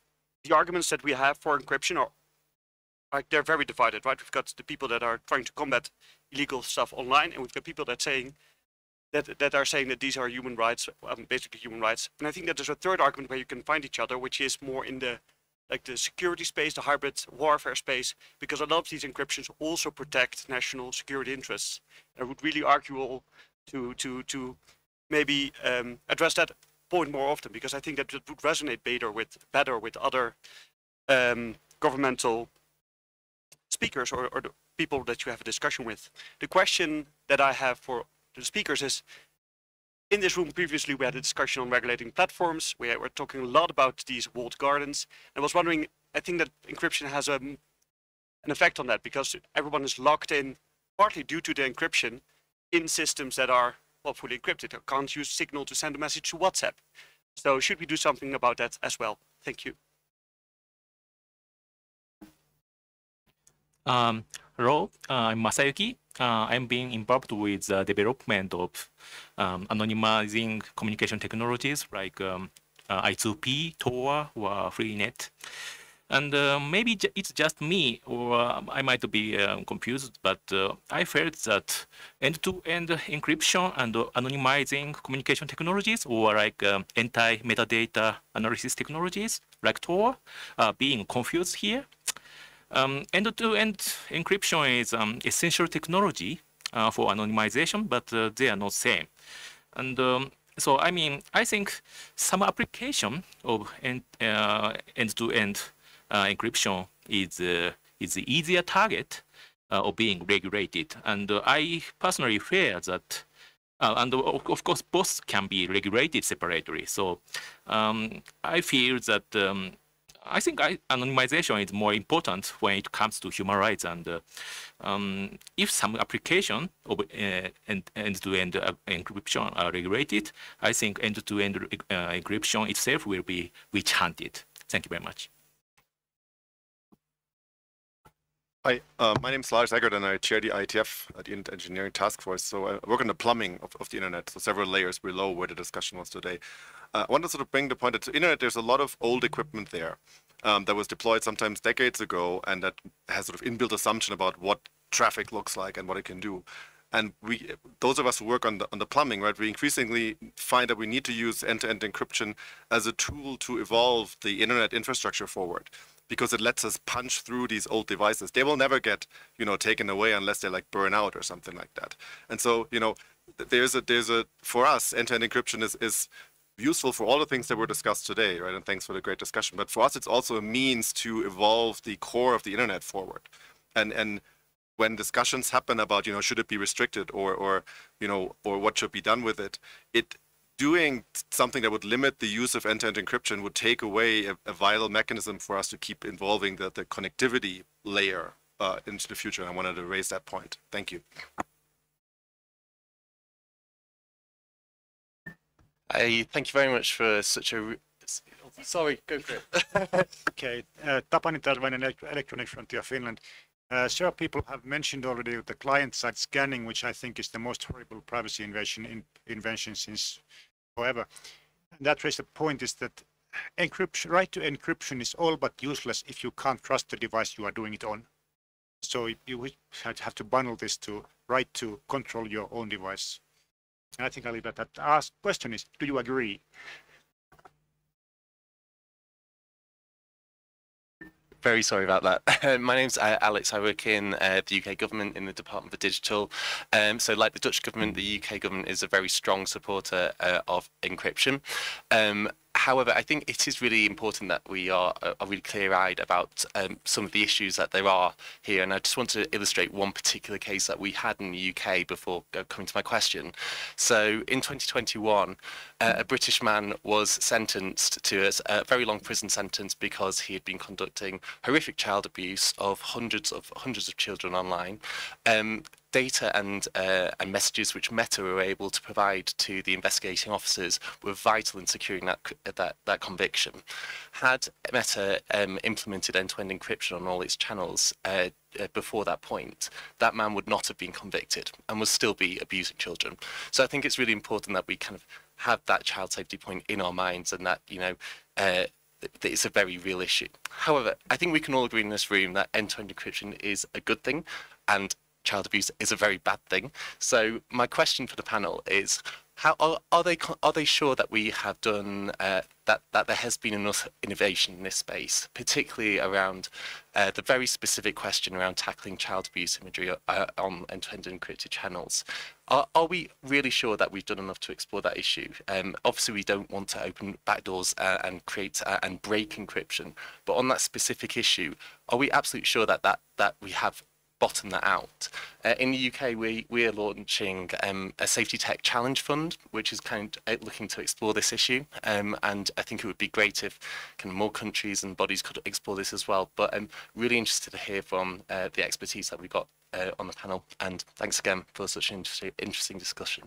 the arguments that we have for encryption are like they're very divided, right? We've got the people that are trying to combat illegal stuff online, and we've got people that saying that that are saying that these are human rights, um, basically human rights. And I think that there's a third argument where you can find each other, which is more in the like the security space, the hybrid warfare space, because a lot of these encryptions also protect national security interests. I would really argue all to to to maybe um, address that point more often because I think that it would resonate better with better with other um, governmental speakers or, or the people that you have a discussion with. The question that I have for the speakers is, in this room previously we had a discussion on regulating platforms. We were talking a lot about these walled gardens. I was wondering, I think that encryption has a, um, an effect on that because everyone is locked in, partly due to the encryption, in systems that are well, fully encrypted. I can't use Signal to send a message to WhatsApp. So should we do something about that as well? Thank you. Um, hello, uh, I'm Masayuki. Uh, I'm being involved with the development of um, anonymizing communication technologies like um, uh, I2P, Tor, or Freenet. And uh, maybe it's just me, or I might be uh, confused, but uh, I felt that end-to-end encryption and anonymizing communication technologies, or like um, anti-metadata analysis technologies, like Tor, are being confused here. Um, end-to-end encryption is um, essential technology uh, for anonymization, but uh, they are not same. And um, so, I mean, I think some application of end, uh, end-to-end uh, encryption is uh, is the easier target uh, of being regulated. And I personally fear that uh, and of, course, both can be regulated separately. So um, I feel that um, I think I, anonymization is more important when it comes to human rights. And uh, um, if some application of uh, end-to-end -end encryption are regulated, I think end-to-end -end, uh, encryption itself will be witch-hunted. Thank you very much. Hi, uh, my name is Lars Eggert and I chair the IETF at the Internet Engineering Task Force. So I work on the plumbing of, of the internet, so several layers below where the discussion was today. Uh, I want to sort of bring the point that the internet, there's a lot of old equipment there um, that was deployed sometimes decades ago and that has sort of inbuilt assumption about what traffic looks like and what it can do. And we, those of us who work on the on the plumbing, right, we increasingly find that we need to use end-to-end -end encryption as a tool to evolve the internet infrastructure forward because it lets us punch through these old devices. They will never get, you know, taken away unless they like burn out or something like that. And so, you know, there's a there's a for us end-to-end encryption is is useful for all the things that were discussed today, right? And thanks for the great discussion. But for us, it's also a means to evolve the core of the internet forward. And and when discussions happen about, you know, should it be restricted or or you know or what should be done with it, it doing something that would limit the use of end-to-end encryption would take away a, a, vital mechanism for us to keep involving the, the connectivity layer uh, into the future. And I wanted to raise that point. Thank you. I thank you very much for such a. Sorry, go for it. okay, uh, Tapani Tarvainen, Electronic Frontier Finland. Uh, several people have mentioned already the client-side scanning, which I think is the most horrible privacy invasion in, invention since forever. And that raised the point is that encryption, right to encryption is all but useless if you can't trust the device you are doing it on. So you have to bundle this to right to control your own device. And I think I'll leave that. That ask question is, do you agree? Very sorry about that. My name's uh, Alex. I work in uh, the UK government in the Department for Digital. Um, so, like the Dutch government, the UK government is a very strong supporter uh, of encryption. Um, however, I think it is really important that we are, uh, are really clear-eyed about um, some of the issues that there are here. And I just want to illustrate one particular case that we had in the UK before coming to my question. So in 2021, uh, a British man was sentenced to a very long prison sentence because he had been conducting horrific child abuse of hundreds of hundreds of children online. Um, data and, uh, and messages which Meta were able to provide to the investigating officers were vital in securing that, that, that conviction. Had Meta um, implemented end-to-end -end encryption on all its channels uh, uh, before that point, that man would not have been convicted and would still be abusing children. So I think it's really important that we kind of have that child safety point in our minds and that, you know, uh, it's a very real issue. However, I think we can all agree in this room that end-to-end -end encryption is a good thing and child abuse is a very bad thing. So my question for the panel is, how are, are they are they sure that we have done uh, that that there has been enough innovation in this space, particularly around uh, the very specific question around tackling child abuse imagery uh, on end-to-end encrypted channels? Are, are we really sure that we've done enough to explore that issue? Um, obviously, we don't want to open backdoors uh, and create uh, and break encryption, but on that specific issue, are we absolutely sure that that that we have bottom that out. Uh, in the UK, we, we are launching um, a safety tech challenge fund, which is kind of uh, looking to explore this issue. Um, and I think it would be great if kind of more countries and bodies could explore this as well. But I'm really interested to hear from uh, the expertise that we got uh, on the panel. And thanks again for such an interesting, interesting discussion.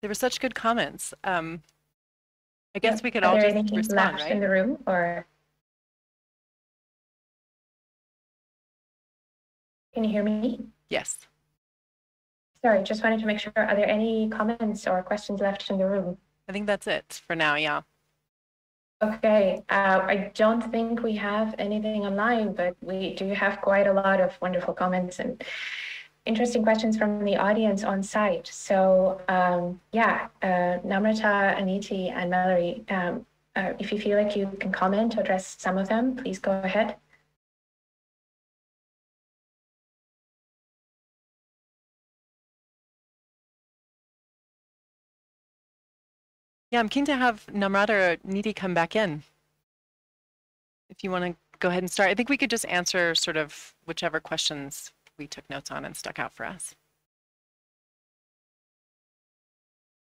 There were such good comments. Um, I guess yeah. we could Are all there just respond, right? in the room or? Can you hear me? Yes. Sorry, just wanted to make sure. Are there any comments or questions left in the room? I think that's it for now. Yeah. Okay, uh, I don't think we have anything online, but we do have quite a lot of wonderful comments and interesting questions from the audience on site. So um, yeah, uh, Namrata, Aniti, and Mallory, um, uh, if you feel like you can comment, or address some of them, please go ahead. Yeah, I'm keen to have Namrata or Neeti come back in. If you want to go ahead and start, I think we could just answer sort of whichever questions we took notes on and stuck out for us.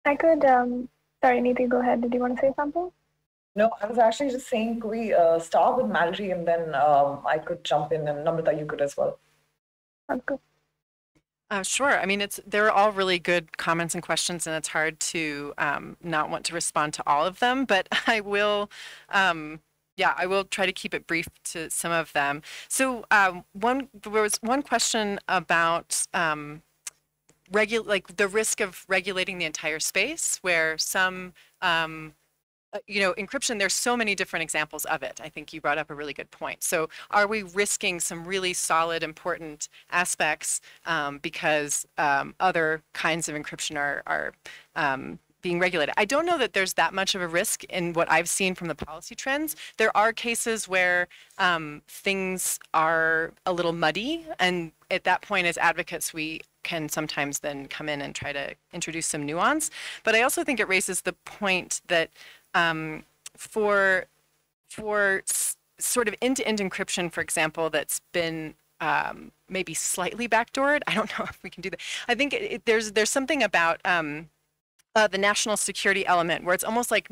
I could, um, sorry, Neeti, go ahead. Did you want to say something? No, I was actually just saying, could we uh, start with Mallory and then um, I could jump in and Namrata, you could as well. Sounds good. Uh, sure. I mean, it's they're all really good comments and questions, and it's hard to um, not want to respond to all of them. But I will, um, yeah, I will try to keep it brief to some of them. So um, one there was one question about um, regu- like the risk of regulating the entire space, where some um, uh, you know, encryption, there's so many different examples of it. I think you brought up a really good point. So are we risking some really solid, important aspects um, because um, other kinds of encryption are, are um, being regulated. I don't know that there's that much of a risk in what I've seen from the policy trends. There are cases where um, things are a little muddy, and at that point, as advocates, we can sometimes then come in and try to introduce some nuance. But I also think it raises the point that um, for for sort of end-to-end encryption, for example, that's been um, maybe slightly backdoored. I don't know if we can do that. I think it, it, there's there's something about um, uh, the national security element where it's almost like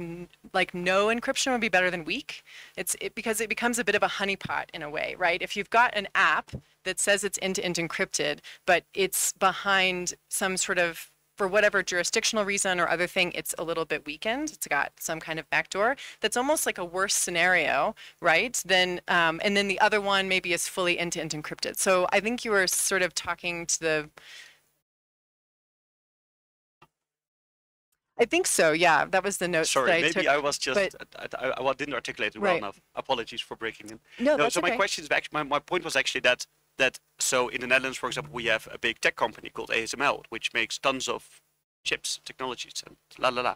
like no encryption would be better than weak. It's it, because it becomes a bit of a honeypot in a way, right? If you've got an app that says it's end-to-end encrypted, but it's behind some sort of for whatever jurisdictional reason or other thing, it's a little bit weakened. It's got some kind of backdoor. That's almost like a worse scenario, right? Then, um, and then the other one maybe is fully end-to-end encrypted. So I think you were sort of talking to the. I think so. Yeah, that was the note. Sorry, I maybe took, I was just but, I, I, I, didn't articulate it well Right. enough. Apologies for breaking in. No, that's so my question is actually my, my point was actually that that so in the Netherlands, for example, we have a big tech company called ASML, which makes tons of chips, technologies, and la la la,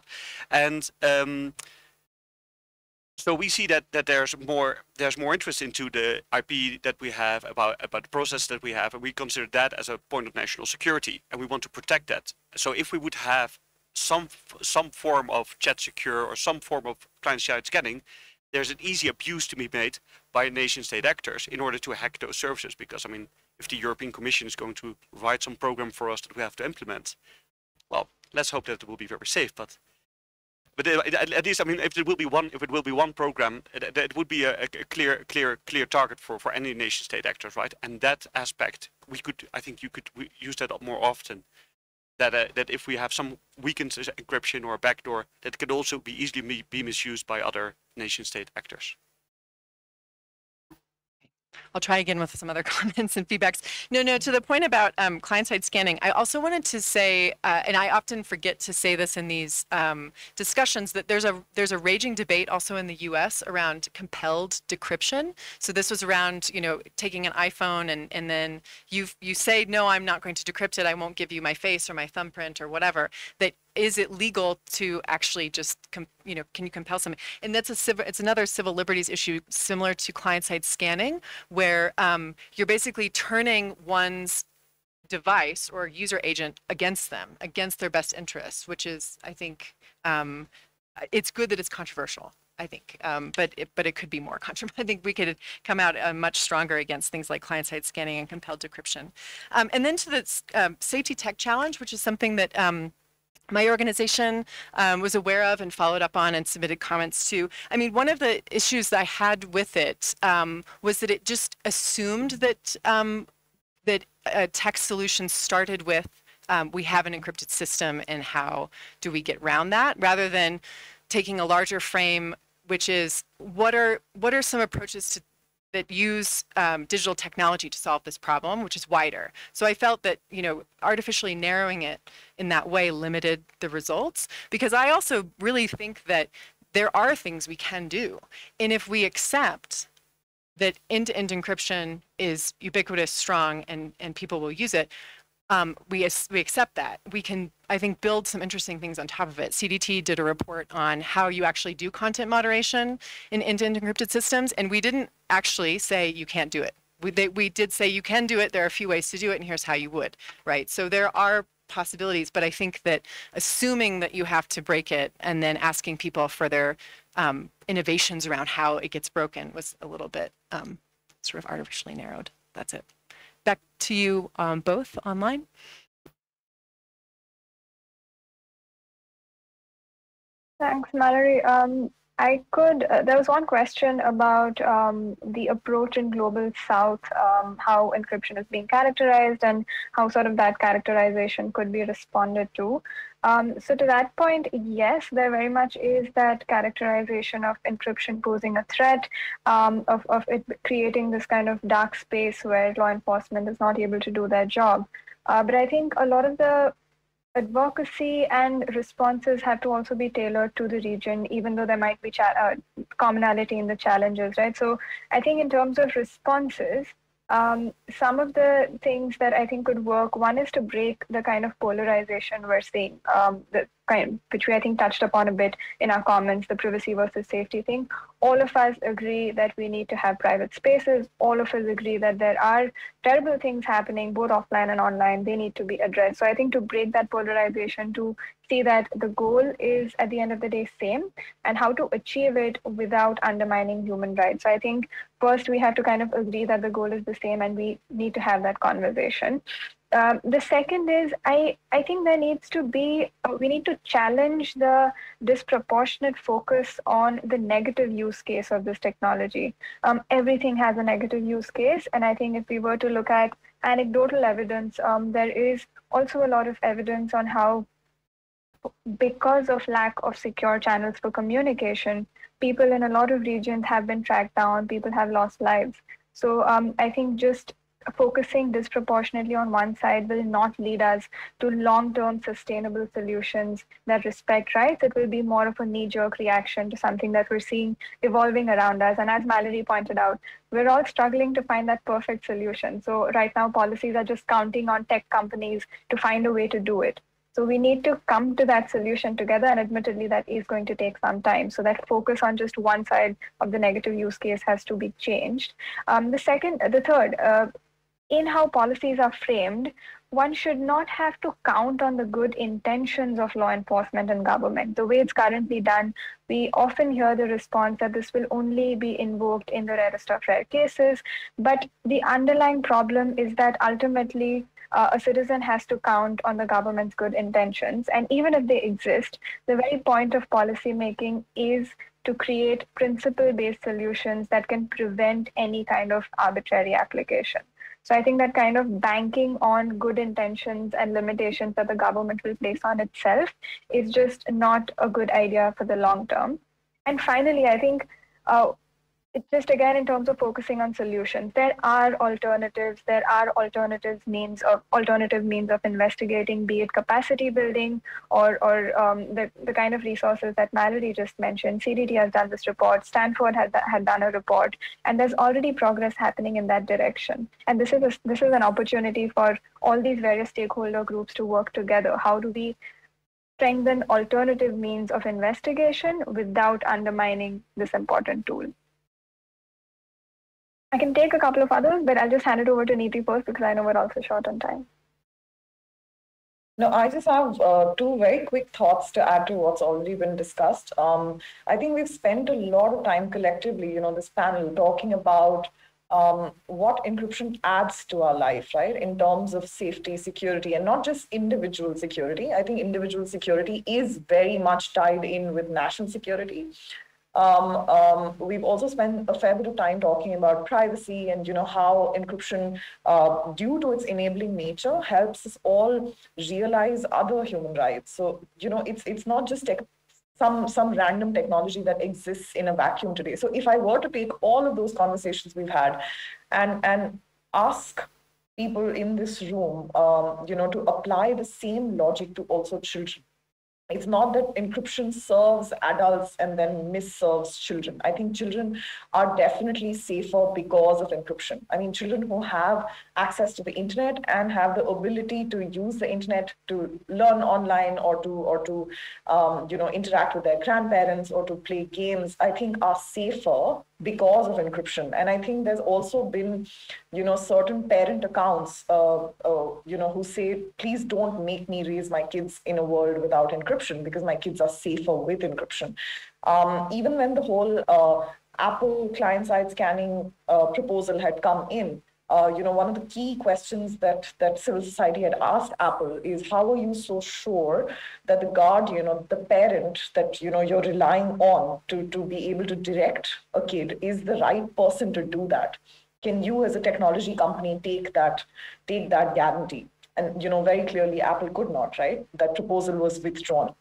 and um, so we see that that there's more there's more interest into the IP that we have about about the process that we have, and we consider that as a point of national security, and we want to protect that. So if we would have some some form of chat secure or some form of client-side scanning, there's an easy abuse to be made by nation-state actors in order to hack those services. Because I mean, if the European Commission is going to provide some program for us that we have to implement, well, let's hope that it will be very safe. But but uh, at, least I mean, if it will be one, if it will be one program, it, it- it would be a, a clear, clear, clear target for for any nation-state actors, right? And that aspect, we could, I think, you could use that more often. That uh, that if we have some weakened encryption or a backdoor, that could also be easily be misused by other nation-state actors. I'll try again with some other comments and feedbacks. No, no, to the point about um, client-side scanning, I also wanted to say, uh, and I often forget to say this in these um, discussions, that there's a there's a raging debate also in the U.S. around compelled decryption. So this was around, you know, taking an iPhone and and then you you say, no, I'm not going to decrypt it. I won't give you my face or my thumbprint or whatever. That is it legal to actually just you know can you compel something and that's a civil it's another civil liberties issue similar to client side scanning where um, you're basically turning one's device or user agent against them against their best interests which is i think um, it's good that it's controversial I think, um, but it, but it could be more controversial. I think we could come out uh, much stronger against things like client-side scanning and compelled decryption. Um, and then to the um, safety tech challenge, which is something that um, my organization um, was aware of and followed up on and submitted comments to. I mean, one of the issues that I had with it um, was that it just assumed that um, that a tech solution started with um, we have an encrypted system and how do we get around that rather than taking a larger frame which is what are what are some approaches to that use um, digital technology to solve this problem, which is wider. So I felt that you know artificially narrowing it in that way limited the results because I also really think that there are things we can do, and if we accept that end-to-end encryption is ubiquitous, strong, and and people will use it, um, we we accept that. We can, I think, build some interesting things on top of it. CDT did a report on how you actually do content moderation in end-to-end encrypted systems, and we didn't actually say you can't do it. We, they, we did say you can do it. There are a few ways to do it, and here's how you would, right? So there are possibilities, but I think that assuming that you have to break it and then asking people for their um, innovations around how it gets broken was a little bit um, sort of artificially narrowed. That's it back to you um, both online. Thanks, Mallory. Um, I could, uh, there was one question about um, the approach in Global South, um, how encryption is being characterized and how sort of that characterization could be responded to. Um, so to that point, yes, there very much is that characterization of encryption posing a threat, um, of, of it creating this kind of dark space where law enforcement is not able to do their job. Uh, but I think a lot of the advocacy and responses have to also be tailored to the region, even though there might be uh, commonality in the challenges, right? So I think in terms of responses, um, some of the things that I think could work, one is to break the kind of polarization we're seeing, um, the kind which we I think touched upon a bit in our comments, the privacy versus safety thing. All of us agree that we need to have private spaces. All of us agree that there are terrible things happening both offline and online. They need to be addressed. So I think to break that polarization, to see that the goal is at the end of the day same and how to achieve it without undermining human rights. So I think first we have to kind of agree that the goal is the same and we need to have that conversation. Um, the second is I, I think there needs to be, uh, we need to challenge the disproportionate focus on the negative use case of this technology. Um, everything has a negative use case. And I think if we were to look at anecdotal evidence, um, there is also a lot of evidence on how because of lack of secure channels for communication, people in a lot of regions have been tracked down, people have lost lives. So um, I think just focusing disproportionately on one side will not lead us to long-term sustainable solutions that respect rights. It will be more of a knee-jerk reaction to something that we're seeing evolving around us. And as Mallory pointed out, we're all struggling to find that perfect solution. So right now, policies are just counting on tech companies to find a way to do it. So we need to come to that solution together, and admittedly, that is going to take some time. So that focus on just one side of the negative use case has to be changed. Um, the second, the third, uh, in how policies are framed, one should not have to count on the good intentions of law enforcement and government. The way it's currently done, we often hear the response that this will only be invoked in the rarest of rare cases. But the underlying problem is that ultimately uh, a citizen has to count on the government's good intentions. And even if they exist, the very point of policy making is to create principle based solutions that can prevent any kind of arbitrary application. So I think that kind of banking on good intentions and limitations that the government will place on itself is just not a good idea for the long term. And finally, I think uh, it's just again in terms of focusing on solutions there are alternatives there are alternative means of alternative means of investigating be it capacity building or or um, the, the kind of resources that mallory just mentioned. Cdt has done this report stanford had, had done a report and there's already progress happening in that direction. And this is a, this is an opportunity for all these various stakeholder groups to work together. How do we strengthen alternative means of investigation without undermining this important tool I can take a couple of others, but I'll just hand it over to Neeti first because I know we're also short on time. No, I just have uh, two very quick thoughts to add to what's already been discussed. Um, I think we've spent a lot of time collectively, you know, this panel talking about um, what encryption adds to our life, right, in terms of safety, security, and not just individual security. I think individual security is very much tied in with national security. Um, um, we've also spent a fair bit of time talking about privacy and you know how encryption, uh, due to its enabling nature, helps us all realize other human rights. So you know it's it's not just some some random technology that exists in a vacuum today. So if I were to take all of those conversations we've had, and and ask people in this room, um, you know, to apply the same logic to also children it's not that encryption serves adults and then misserves children. I think children are definitely safer because of encryption. I mean, children who have access to the internet and have the ability to use the internet to learn online or to or to um, you know interact with their grandparents or to play games, I think are safer because of encryption. And I think there's also been, you know, certain parent accounts, uh, uh, you know, who say, please don't make me raise my kids in a world without encryption because my kids are safer with encryption. Um, even when the whole uh, Apple client-side scanning uh, proposal had come in, uh, you know, one of the key questions that, that civil society had asked Apple is how are you so sure that the guardian or the parent that, you know, you're relying on to, to be able to direct a kid is the right person to do that? Can you as a technology company take that, take that guarantee? And, you know, very clearly Apple could not, right? That proposal was withdrawn.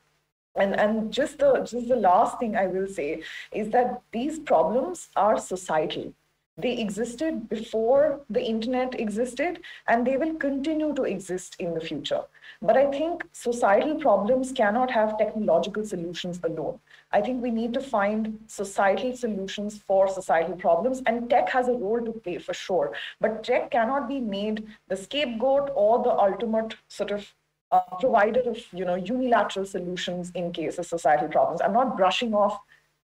And, and just the just the last thing I will say is that these problems are societal they existed before the internet existed, and they will continue to exist in the future. But I think societal problems cannot have technological solutions alone. I think we need to find societal solutions for societal problems, and tech has a role to play for sure. But tech cannot be made the scapegoat or the ultimate sort of uh, provider of you know unilateral solutions in case of societal problems. I'm not brushing off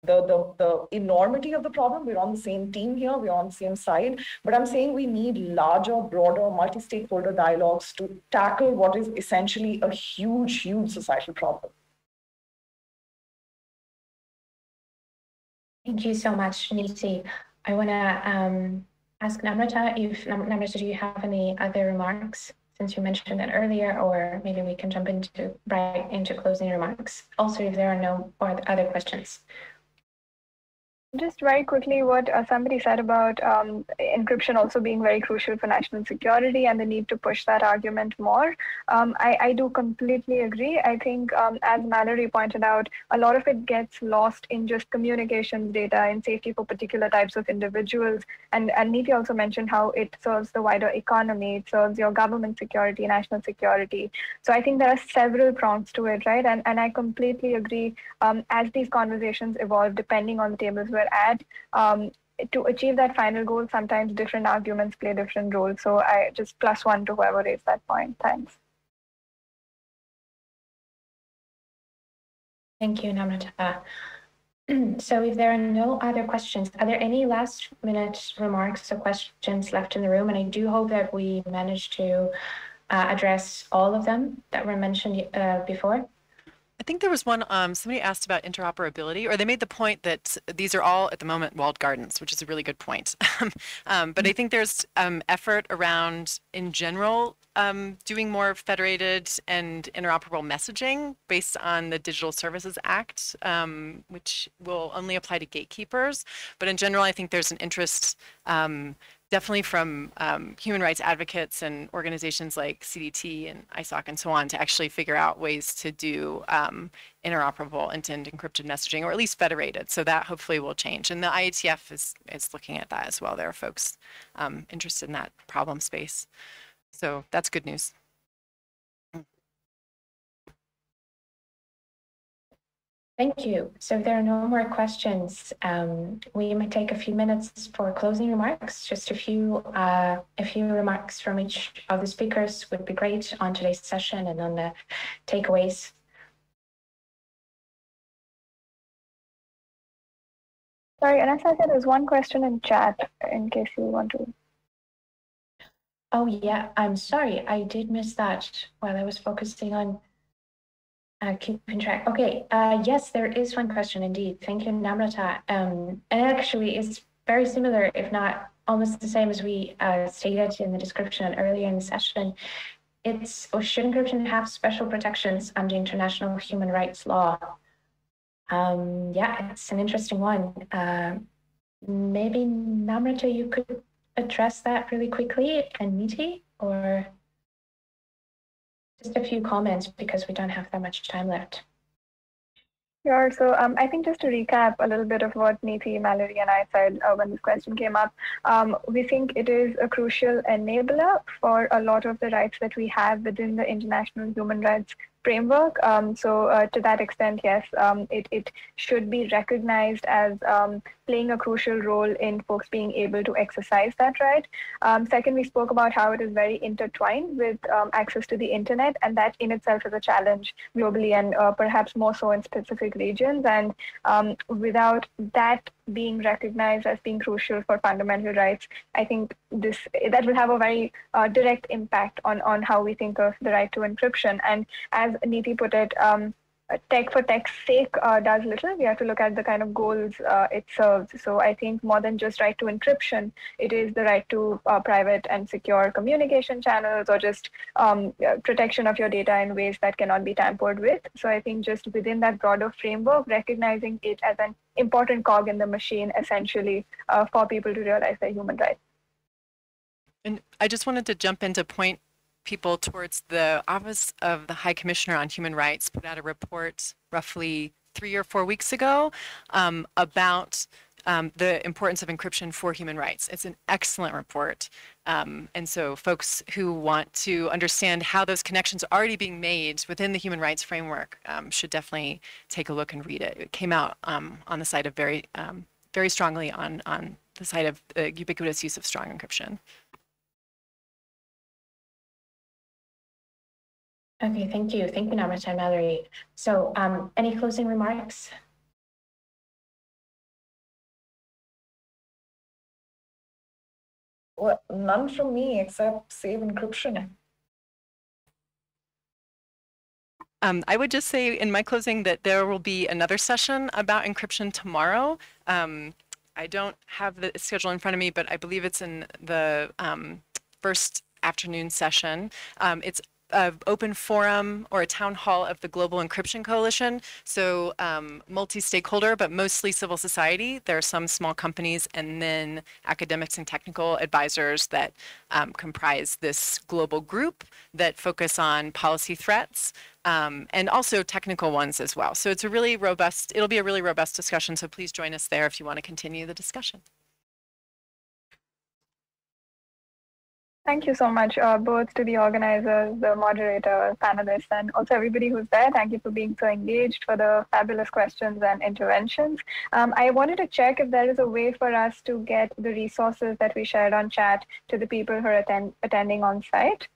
the, the, the enormity of the problem. We're on the same team here, we're on the same side. But I'm saying we need larger, broader, multi stakeholder dialogues to tackle what is essentially a huge, huge societal problem. Thank you so much, Neeti. I want to um, ask Namrata if, Namrata, do you have any other remarks? Since you mentioned that earlier, or maybe we can jump into right into closing remarks. Also, if there are no other questions. Just very quickly, what uh, somebody said about um, encryption also being very crucial for national security and the need to push that argument more. Um, I, I, do completely agree. I think, um, as Mallory pointed out, a lot of it gets lost in just communications data and safety for particular types of individuals. And, and Neeti also mentioned how it serves the wider economy, it serves your government security, national security. So I think there are several prongs to it, right? And, and I completely agree um, as these conversations evolve, depending on the tables were at, um, to achieve that final goal, sometimes different arguments play different roles. So I just plus one to whoever raised that point. Thanks. Thank you, Namrata. So if there are no other questions, are there any last minute remarks or questions left in the room? And I do hope that we managed to uh, address all of them that were mentioned uh, before. I think there was one, um, somebody asked about interoperability, or they made the point that these are all at the moment walled gardens, which is a really good point. um, but I think there's um, effort around, in general, um, doing more federated and interoperable messaging based on the Digital Services Act, um, which will only apply to gatekeepers. But in general, I think there's an interest um, definitely from um, human rights advocates and organizations like CDT and ISOC and so on to actually figure out ways to do um, interoperable end-to-end encrypted messaging or at least federated. So that hopefully will change. And the IETF is, is looking at that as well. There are folks um, interested in that problem space. So that's good news. Thank you. So if there are no more questions, um, we might take a few minutes for closing remarks. Just a few, uh, a few remarks from each of the speakers would be great on today's session and on the takeaways. Sorry, Anastasia, there's one question in chat in case you want to. Oh yeah, I'm sorry. I did miss that while I was focusing on uh, keeping track. Okay. Uh, yes, there is one question indeed. Thank you, Namrata. Um, and actually, it's very similar, if not almost the same as we uh, stated in the description earlier in the session. It's or should encryption have special protections under international human rights law? Um, yeah, it's an interesting one. Uh, maybe Namrata, you could address that really quickly and Neeti, or just a few comments because we don't have that much time left. Sure. So um, I think just to recap a little bit of what Neeti, Mallory, and I said uh, when this question came up, um, we think it is a crucial enabler for a lot of the rights that we have within the international human rights framework. Um, so uh, to that extent, yes, um, it, it should be recognized as um, playing a crucial role in folks being able to exercise that right. Um, second, we spoke about how it is very intertwined with um, access to the internet, and that in itself is a challenge globally and uh, perhaps more so in specific regions. And um, without that being recognized as being crucial for fundamental rights, I think this that will have a very uh, direct impact on on how we think of the right to encryption. And as Neeti put it, um, tech for tech's sake uh, does little. We have to look at the kind of goals uh, it serves. So I think more than just right to encryption, it is the right to uh, private and secure communication channels or just um, protection of your data in ways that cannot be tampered with. So I think just within that broader framework, recognizing it as an important cog in the machine, essentially, uh, for people to realize their human rights. And I just wanted to jump into point people towards the Office of the High Commissioner on Human Rights put out a report roughly three or four weeks ago um, about um, the importance of encryption for human rights. It's an excellent report. Um, and so folks who want to understand how those connections are already being made within the human rights framework um, should definitely take a look and read it. It came out um, on the side of very, um, very strongly on, on the side of uh, ubiquitous use of strong encryption. Okay, thank you. Thank you, Namrata and Mallory. So um, any closing remarks? Well, none from me except save encryption. Um, I would just say in my closing that there will be another session about encryption tomorrow. Um, I don't have the schedule in front of me, but I believe it's in the um, first afternoon session. Um, it's a open forum or a town hall of the Global Encryption Coalition. So um, multi-stakeholder, but mostly civil society. There are some small companies and then academics and technical advisors that um, comprise this global group that focus on policy threats um, and also technical ones as well. So it's a really robust, it'll be a really robust discussion. So please join us there if you want to continue the discussion. Thank you so much, uh, both to the organizers, the moderator, panelists, and also everybody who's there. Thank you for being so engaged, for the fabulous questions and interventions. Um, I wanted to check if there is a way for us to get the resources that we shared on chat to the people who are attend attending on site.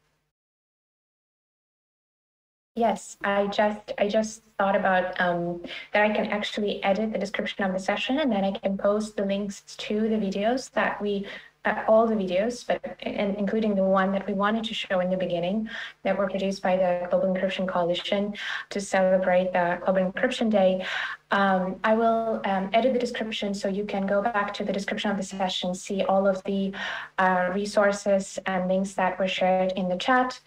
Yes, I just I just thought about um, that I can actually edit the description of the session and then I can post the links to the videos that we uh, all the videos, but and including the one that we wanted to show in the beginning that were produced by the Global Encryption Coalition to celebrate the Global Encryption Day. Um, I will um, edit the description so you can go back to the description of the session, see all of the uh, resources and links that were shared in the chat.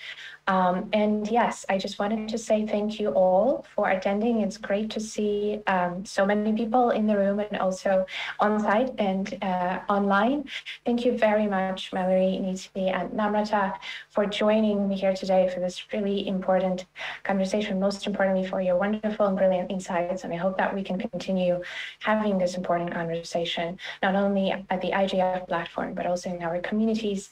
Um, and yes, I just wanted to say thank you all for attending. It's great to see um, so many people in the room and also on site and uh, online. Thank you very much, Mallory, Neeti, and Namrata for joining me here today for this really important conversation, most importantly for your wonderful and brilliant insights. And I hope that we can continue having this important conversation, not only at the IGF platform, but also in our communities,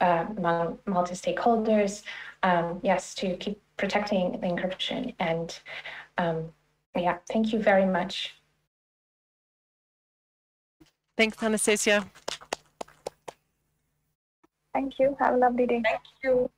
uh, among multi-stakeholders, um, yes, to keep protecting the encryption. And um, yeah, thank you very much. Thanks, Anastasia. Thank you. Have a lovely day. Thank you.